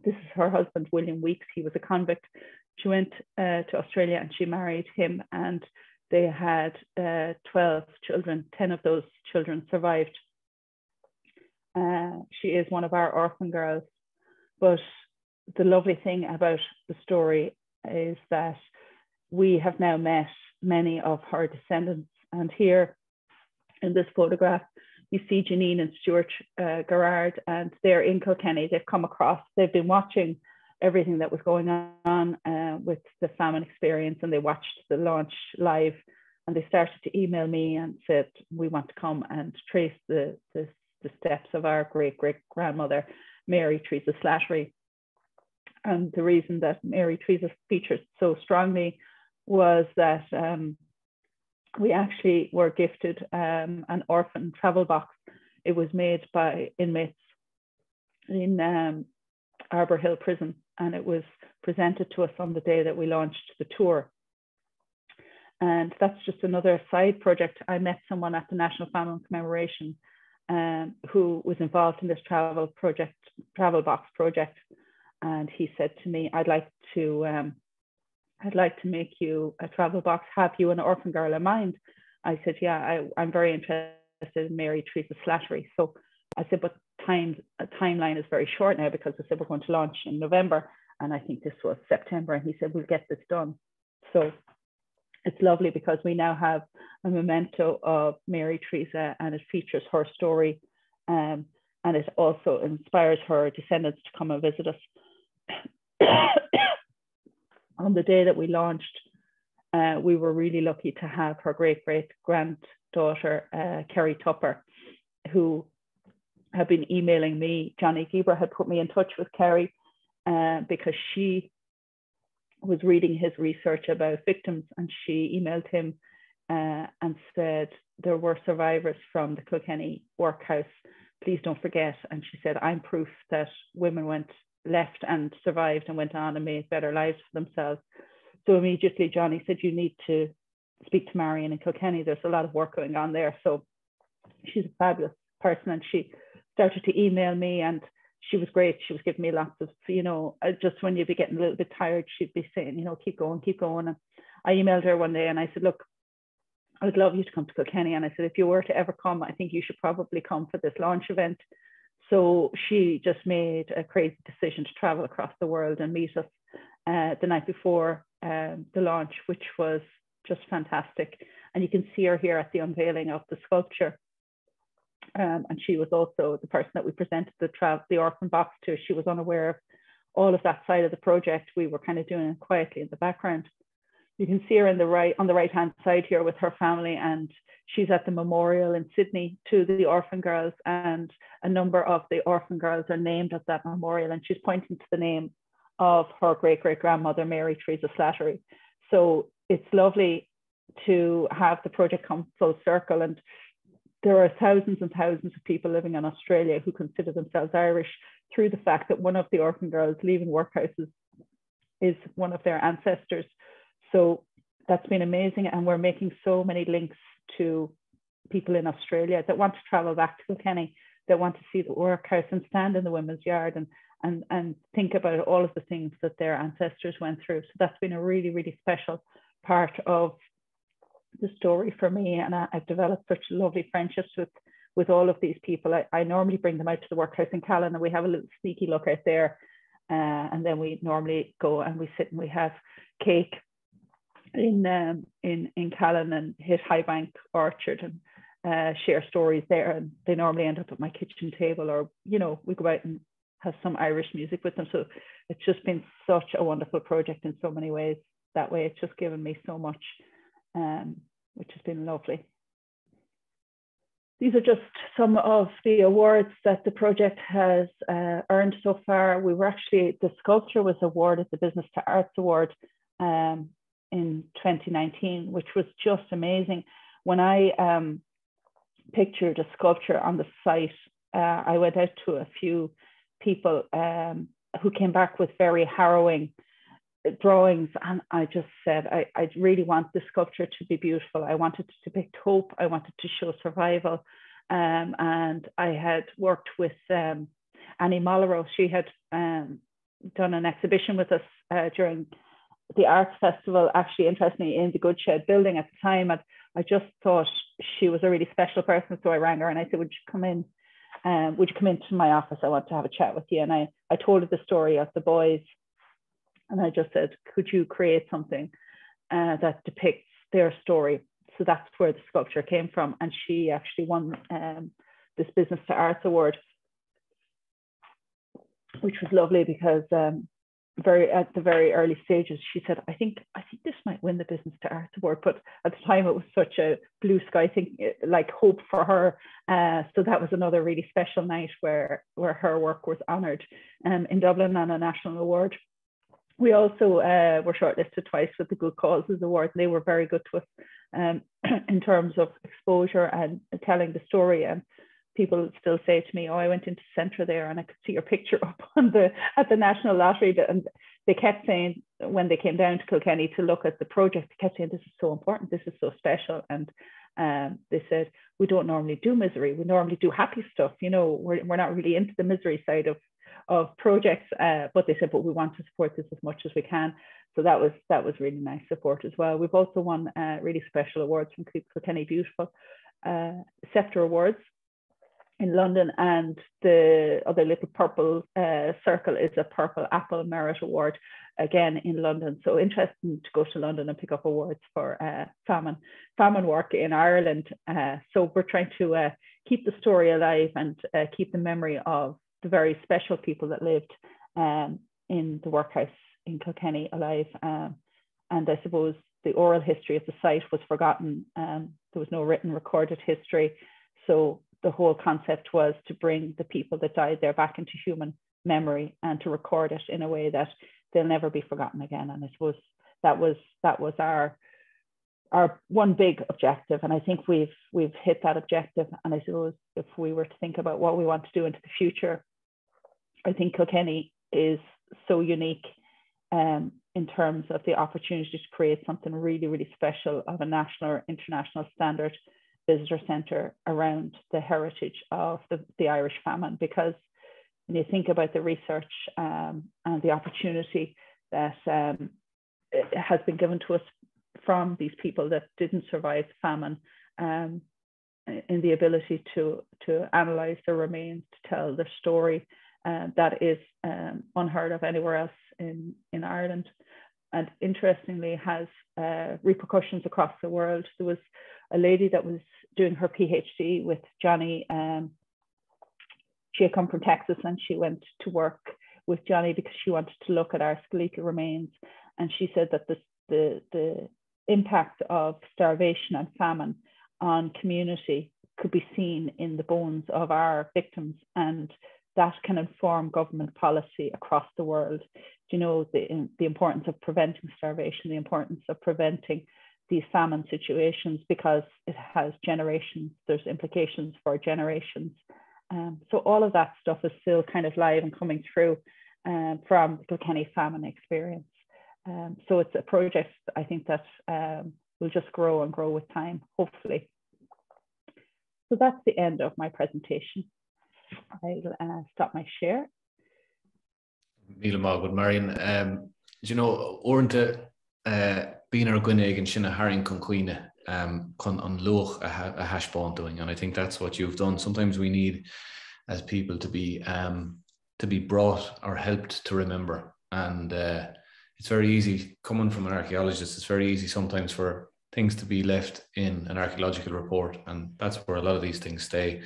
This is her husband, William Weeks. He was a convict. She went uh, to Australia and she married him, and they had uh, 12 children. 10 of those children survived. Uh, she is one of our orphan girls but the lovely thing about the story is that we have now met many of her descendants. And here in this photograph, you see Janine and Stuart uh, Gerard, and they're in Kilkenny. They've come across, they've been watching everything that was going on uh, with the famine experience, and they watched the launch live. And they started to email me and said, We want to come and trace the, the, the steps of our great great grandmother Mary Teresa Slattery. And the reason that Mary Teresa featured so strongly was that um, we actually were gifted um, an orphan travel box it was made by inmates in um, Arbour Hill Prison, and it was presented to us on the day that we launched the tour. And that's just another side project. I met someone at the National Famine Commemoration um, who was involved in this travel project, travel box project. And he said to me, I'd like to, um, I'd like to make you a travel box. Have you an orphan girl in mind? I said, yeah, I, am very interested in Mary Teresa Slattery. So I said, but time, a timeline is very short now because I said we're going to launch in November. And I think this was September. And he said, we'll get this done. So it's lovely because we now have a memento of Mary Teresa and it features her story um, and it also inspires her descendants to come and visit us. On the day that we launched, uh, we were really lucky to have her great great granddaughter, uh, Kerry Tupper, who had been emailing me. Jonny Geber had put me in touch with Kerry uh, because she was reading his research about victims and she emailed him uh, and said there were survivors from the Kilkenny workhouse. Please don't forget. And she said, I'm proof that women went left and survived and went on and made better lives for themselves. So immediately Jonny said, You need to speak to Marion in Kilkenny. There's a lot of work going on there. So she's a fabulous person and she started to email me and she was great. She was giving me lots of, you know, just when you'd be getting a little bit tired, she'd be saying, you know, keep going, keep going. And I emailed her one day and I said, look, I would love you to come to Kilkenny. And I said, if you were to ever come, I think you should probably come for this launch event. So she just made a crazy decision to travel across the world and meet us uh, the night before um, the launch, which was just fantastic. And you can see her here at the unveiling of the sculpture. Um, and she was also the person that we presented the the orphan box to. She was unaware of all of that side of the project. We were kind of doing it quietly in the background. You can see her in the right on the right hand side here with her family, and she's at the memorial in Sydney to the orphan girls, and a number of the orphan girls are named at that memorial, and she's pointing to the name of her great great grandmother Mary Teresa Slattery. So it's lovely to have the project come full circle and there are thousands and thousands of people living in Australia who consider themselves Irish through the fact that one of the orphan girls leaving workhouses is one of their ancestors. So that's been amazing. And we're making so many links to people in Australia that want to travel back to Kilkenny, that want to see the workhouse and stand in the women's yard and, and, and think about all of the things that their ancestors went through. So that's been a really, really special part of the story for me, and I, have developed such lovely friendships with with all of these people. I, I normally bring them out to the workhouse in Callan, and we have a little sneaky look out there, uh, and then we normally go and we sit and we have cake in um, in in Callan and hit Highbank Orchard and uh, share stories there. And they normally end up at my kitchen table, or you know, we go out and have some Irish music with them. So it's just been such a wonderful project in so many ways. That way, it's just given me so much um, which has been lovely. These are just some of the awards that the project has uh, earned so far. We were actually, the sculpture was awarded the Business to Arts Award um, in 2019, which was just amazing. When I um, pictured a sculpture on the site, uh, I went out to a few people um, who came back with very harrowing drawings and I just said I, I really want the sculpture to be beautiful. I wanted to depict hope. I wanted to show survival. Um, and I had worked with um, Annie Mollerow. She had um, done an exhibition with us uh, during the arts festival, actually interestingly in the Goodshed building at the time. And I just thought she was a really special person. So I rang her and I said, would you come in? Um, would you come into my office? I want to have a chat with you. And I, I told her the story of the boys and I just said, could you create something uh, that depicts their story? So that's where the sculpture came from. And she actually won um, this Business to Arts Award, which was lovely because um, very at the very early stages, she said, I think I think this might win the Business to Arts Award. But at the time it was such a blue sky thing, like hope for her. Uh, so that was another really special night where where her work was honoured um, in Dublin on a national award we also uh, were shortlisted twice with the Good Causes Award. They were very good to us um, in terms of exposure and telling the story. And people still say to me, "Oh, I went into Centra there and I could see your picture up on the at the National Lottery." And they kept saying when they came down to Kilkenny to look at the project, they kept saying, "This is so important. This is so special." And um, they said, "We don't normally do misery. We normally do happy stuff. You know, we're we're not really into the misery side of of projects." Uh, but they said, "But we want to support this as much as we can." So that was that was really nice support as well. We've also won uh, really special awards from Kilkenny Beautiful uh, Sceptre Awards in London, and the other little purple uh, circle is a Purple Apple Merit Award, again in London. So interesting to go to London and pick up awards for uh, famine famine work in Ireland. Uh, so we're trying to uh, keep the story alive and uh, keep the memory of the very special people that lived um, in the workhouse in Kilkenny alive. Um, and I suppose the oral history of the site was forgotten. Um, there was no written recorded history. So the whole concept was to bring the people that died there back into human memory and to record it in a way that they'll never be forgotten again. And I suppose that was that was our our one big objective. And I think we've we've hit that objective. And I suppose if we were to think about what we want to do into the future, I think Kilkenny is so unique um, in terms of the opportunity to create something really, really special of a national or international standard visitor centre around the heritage of the, the Irish famine. Because when you think about the research um, and the opportunity that um, has been given to us from these people that didn't survive the famine, um, in the ability to, to analyse their remains, to tell their story, uh, that is um, unheard of anywhere else in, in Ireland and interestingly has uh, repercussions across the world. There was a lady that was doing her PhD with Jonny. Um, she had come from Texas and she went to work with Jonny because she wanted to look at our skeletal remains. And she said that the, the, the impact of starvation and famine on community could be seen in the bones of our victims and that can inform government policy across the world. Do you know the, the importance of preventing starvation, the importance of preventing these famine situations because it has generations, there's implications for generations. Um, so all of that stuff is still kind of live and coming through um, from the Kilkenny famine experience. Um, so it's a project I think that um, will just grow and grow with time, hopefully. So that's the end of my presentation. I'll uh, stop my share. Míle má go Marion. Um, you know, orintanta uh, bíar gine an sinna haing chun cuioine um, an luch a, a hashbán doing, and I think that's what you've done. Sometimes we need as people to be um, to be brought or helped to remember, and uh, it's very easy coming from an archaeologist. It's very easy sometimes for things to be left in an archaeological report, and that's where a lot of these things stay.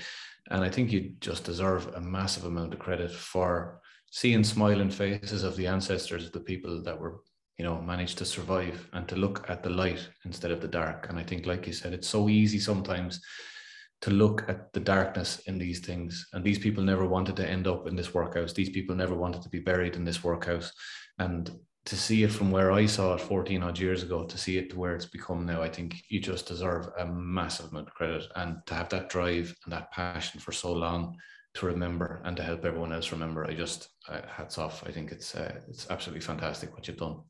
And I think you just deserve a massive amount of credit for seeing smiling faces of the ancestors, of the people that were, you know, managed to survive and to look at the light instead of the dark. And I think, like you said, it's so easy sometimes to look at the darkness in these things. And these people never wanted to end up in this workhouse. These people never wanted to be buried in this workhouse. And to see it from where I saw it 14 odd years ago to see it to where it's become now, I think you just deserve a massive amount of credit. And to have that drive and that passion for so long to remember and to help everyone else remember, I just uh, hats off. I think it's uh, it's absolutely fantastic what you've done.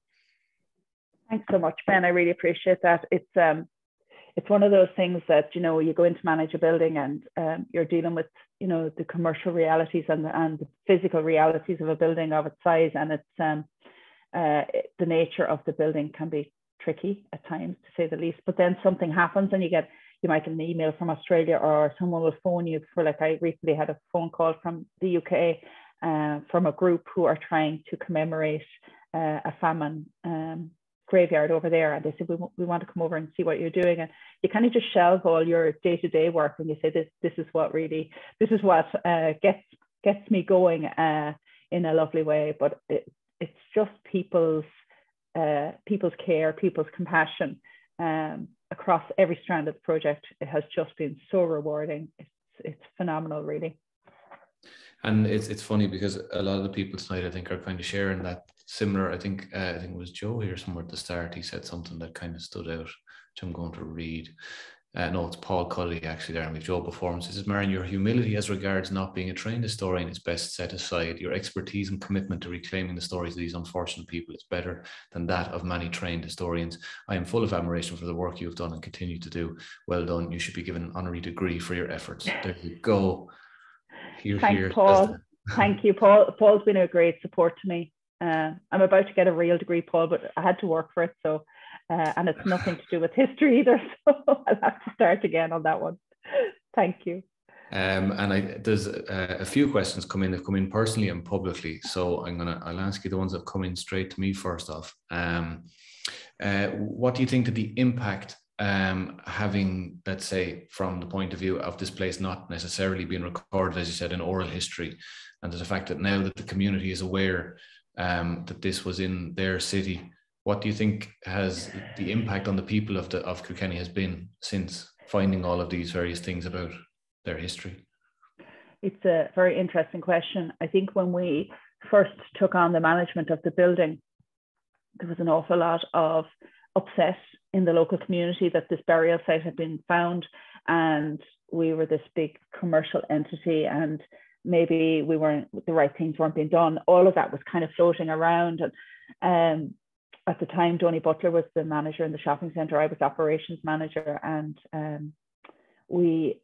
Thanks so much, Ben. I really appreciate that. It's um, it's one of those things that you know you go in to manage a building and um, you're dealing with you know the commercial realities and the, and the physical realities of a building of its size, and it's um, uh, the nature of the building can be tricky at times, to say the least. But then something happens and you get, you might get an email from Australia or someone will phone you for, like, I recently had a phone call from the UK uh, from a group who are trying to commemorate uh, a famine um, graveyard over there. And they said, we, we want to come over and see what you're doing. And you kind of just shelve all your day to day work and you say, this, this is what really, this is what uh, gets, gets me going uh, in a lovely way. But it, it's just people's uh, people's care, people's compassion um, across every strand of the project. It has just been so rewarding. It's it's phenomenal, really. And it's it's funny because a lot of the people tonight, I think, are kind of sharing that similar. I think uh, I think it was Joe here somewhere at the start. He said something that kind of stood out, which I'm going to read. Uh, no, it's Paul Cully actually there, and we've Joe before him. Says, Marion, your humility as regards not being a trained historian is best set aside. Your expertise and commitment to reclaiming the stories of these unfortunate people is better than that of many trained historians. I am full of admiration for the work you have done and continue to do. Well done. You should be given an honorary degree for your efforts. There you go. Here, Thanks, here. Paul. Thank you, Paul. Paul's been a great support to me. Uh, I'm about to get a real degree, Paul, but I had to work for it. So uh, and it's nothing to do with history either. So I'll have to start again on that one. Thank you. Um, and I, there's a, a, few questions come in. They've come in personally and publicly. So I'm gonna I'll ask you the ones that come in straight to me first off. Um, uh, what do you think of the impact um, having, let's say, from the point of view of this place not necessarily being recorded, as you said, in oral history, and the fact that now that the community is aware um, that this was in their city, what do you think has the impact on the people of the of Kilkenny has been since finding all of these various things about their history? It's a very interesting question. I think when we first took on the management of the building, there was an awful lot of upset in the local community that this burial site had been found and we were this big commercial entity and maybe we weren't the right things weren't being done all of that was kind of floating around and um, at the time, Donny Butler was the manager in the shopping centre. I was operations manager, and um, we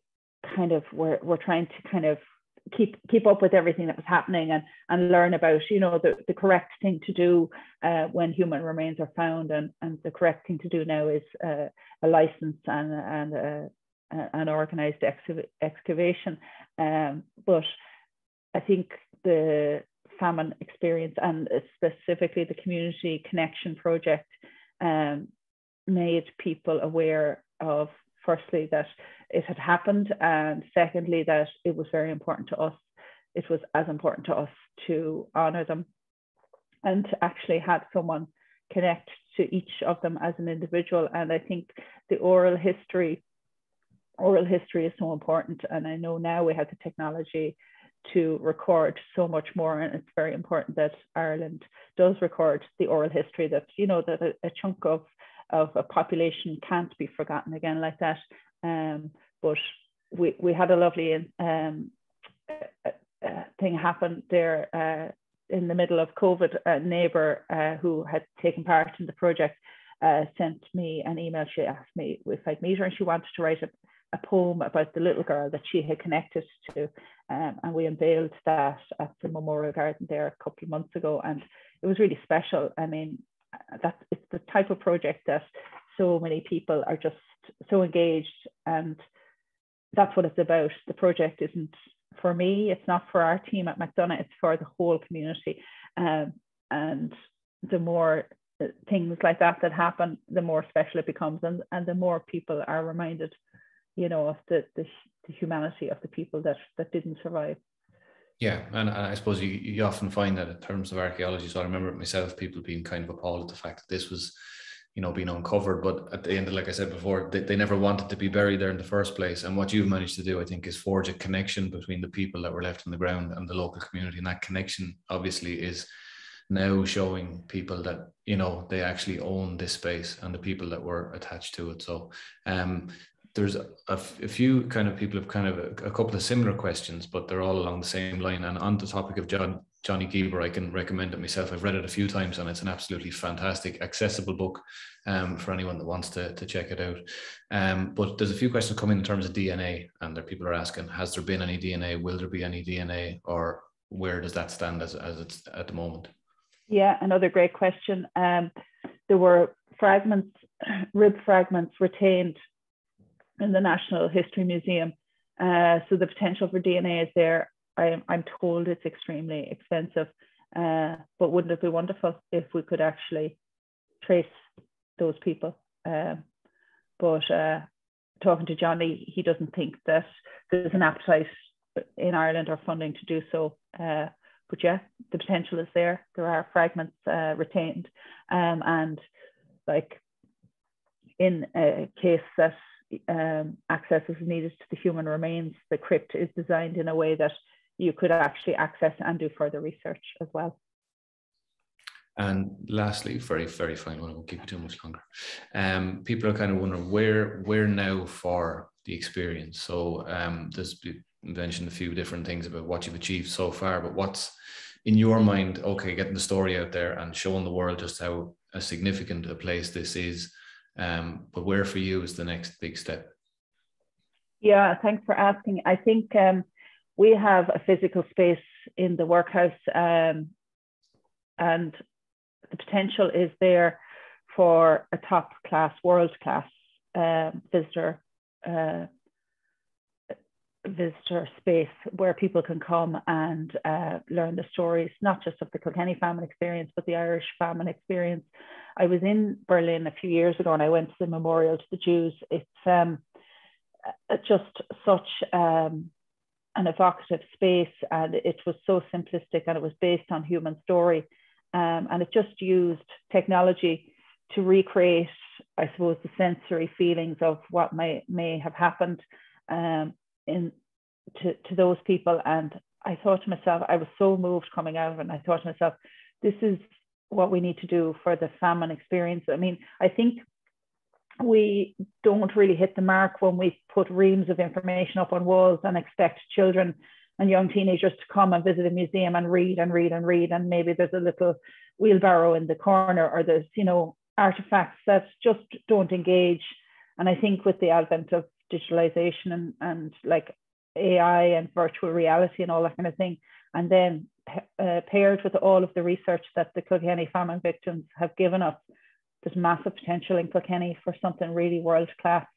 kind of were, were trying to kind of keep keep up with everything that was happening and and learn about you know the, the correct thing to do uh, when human remains are found and and the correct thing to do now is uh, a license and and uh, an organized excavation um, but I think the famine experience and specifically the community connection project um, made people aware of firstly that it had happened and secondly that it was very important to us. It was as important to us to honor them and to actually have someone connect to each of them as an individual. And i think the oral history oral history is so important. And i know now we have the technology to record so much more and it's very important that Ireland does record the oral history that you know that a, a chunk of of a population can't be forgotten again like that um, but we we had a lovely um, uh, uh, thing happen there uh, in the middle of COVID a neighbor uh, who had taken part in the project uh, sent me an email she asked me if I'd meet her and she wanted to write a, a poem about the little girl that she had connected to. Um, and we unveiled that at the Memorial Garden there a couple of months ago. And it was really special. I mean, that's it's the type of project that so many people are just so engaged and that's what it's about. The project isn't for me, it's not for our team at McDonagh; it's for the whole community. Um, and the more things like that that happen, the more special it becomes and, and the more people are reminded you know, of the, the, the humanity of the people that, that didn't survive. Yeah, and, and I suppose you, you often find that in terms of archaeology. So I remember it myself, people being kind of appalled at the fact that this was, you know, being uncovered. But at the end, like I said before, they, they never wanted to be buried there in the first place. And what you've managed to do, I think, is forge a connection between the people that were left on the ground and the local community. And that connection, obviously, is now showing people that you know they actually own this space and the people that were attached to it. So, um, there's a, a, few kind of people have kind of a, a, couple of similar questions, but they're all along the same line. And on the topic of John Jonny Geber, I can recommend it myself. I've read it a few times, and it's an absolutely fantastic, accessible book um, for anyone that wants to, to check it out. Um, but there's a few questions coming in terms of DNA, and there people are asking: Has there been any DNA? Will there be any DNA, or where does that stand as as it's at the moment? Yeah, another great question. Um, there were fragments, rib fragments retained in the National History Museum. Uh, so the potential for DNA is there. I, I'm told it's extremely expensive, uh, but wouldn't it be wonderful if we could actually trace those people? Um, but uh, talking to Jonny, he doesn't think that there's an appetite in Ireland or funding to do so. Uh, but yeah, the potential is there. There are fragments uh, retained, um, and like in a case that um, access is needed to the human remains, the crypt is designed in a way that you could actually access and do further research as well. And lastly, very, very final one, I won't keep you too much longer. Um, people are kind of wondering where where now for the experience. So um, there's mentioned a few different things about what you've achieved so far, but what's in your mind, okay, getting the story out there and showing the world just how a significant a place this is. Um, but where for you is the next big step? Yeah, thanks for asking. I think um, we have a physical space in the workhouse, um, and the potential is there for a top class, world class um, visitor uh, visitor space where people can come and uh, learn the stories, not just of the Kilkenny famine experience, but the Irish famine experience. I was in Berlin a few years ago and I went to the memorial to the Jews. It's um, just such um, an evocative space and it was so simplistic and it was based on human story. Um, and it just used technology to recreate, I suppose, the sensory feelings of what may, may have happened um, in to, to those people. And I thought to myself, I was so moved coming out and I thought to myself, this is what we need to do for the famine experience. I mean, I think we don't really hit the mark when we put reams of information up on walls and expect children and young teenagers to come and visit a museum and read and read and read. And maybe there's a little wheelbarrow in the corner or there's, you know, artifacts that just don't engage. And I think with the advent of digitalization and, and like AI and virtual reality and all that kind of thing. And then uh, paired with all of the research that the Kilkenny famine victims have given us, there's massive potential in Kilkenny for something really world class.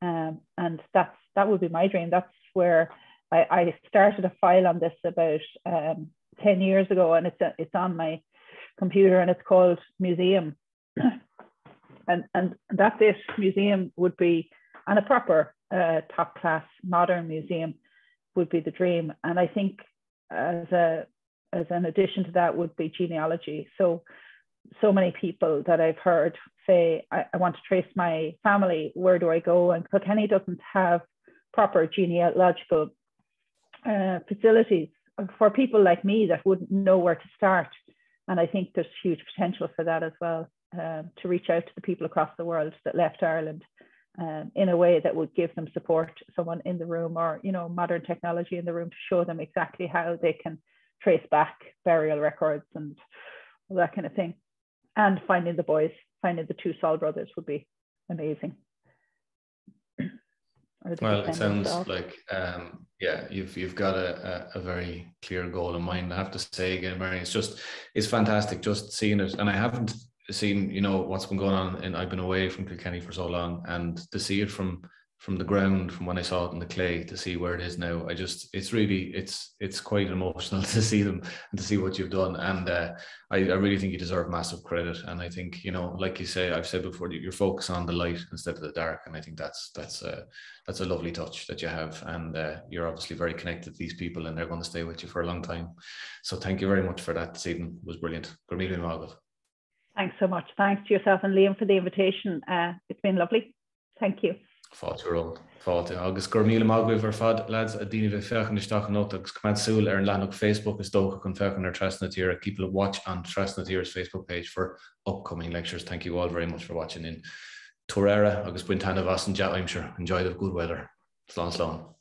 Um, and that's that would be my dream. That's where I, I started a file on this about um, 10 years ago, and it's a, it's on my computer, and it's called Museum. and and that's it. Museum would be and a proper uh, top class modern museum would be the dream. And I think as a as an addition to that would be genealogy. So so many people that I've heard say, I, I want to trace my family, where do I go? And Kilkenny doesn't have proper genealogical uh, facilities for people like me that wouldn't know where to start. And I think there's huge potential for that as well, uh, to reach out to the people across the world that left Ireland um, in a way that would give them support, someone in the room or, you know, modern technology in the room to show them exactly how they can trace back burial records and all that kind of thing. And finding the boys, finding the two Saul brothers would be amazing. well, it sounds like um, yeah, you've you've got a, a, a, very clear goal in mind. I have to say again, Mary, it's just it's fantastic just seeing it, and I haven't seen you know what's been going on and I've been away from Kilkenny for so long and to see it from from the ground from when I saw it in the clay to see where it is now I just it's really it's it's quite emotional to see them and to see what you've done. And uh, I, I really think you deserve massive credit. And I think you know like you say I've said before you're focused on the light instead of the dark. And I think that's that's a that's a lovely touch that you have. And uh, you're obviously very connected to these people and they're going to stay with you for a long time. So thank you very much for that Stephen it was brilliant Thanks so much. Thanks to yourself and Liam for the invitation. Uh, it's been lovely. Thank you. Fáte fáte agus gur míle mágah ar fad lads a dtíine bheith fechan isteach nó agus cumsúil ar an lenach Facebook is dócha chun fechan ar Trasna na Tire a keep a watch on Trasna na Tire's Facebook page for upcoming lectures. Thank you all very much for watching in Torera agus buintanna vas an jaimsir. Enjoy the good weather. Slán slán.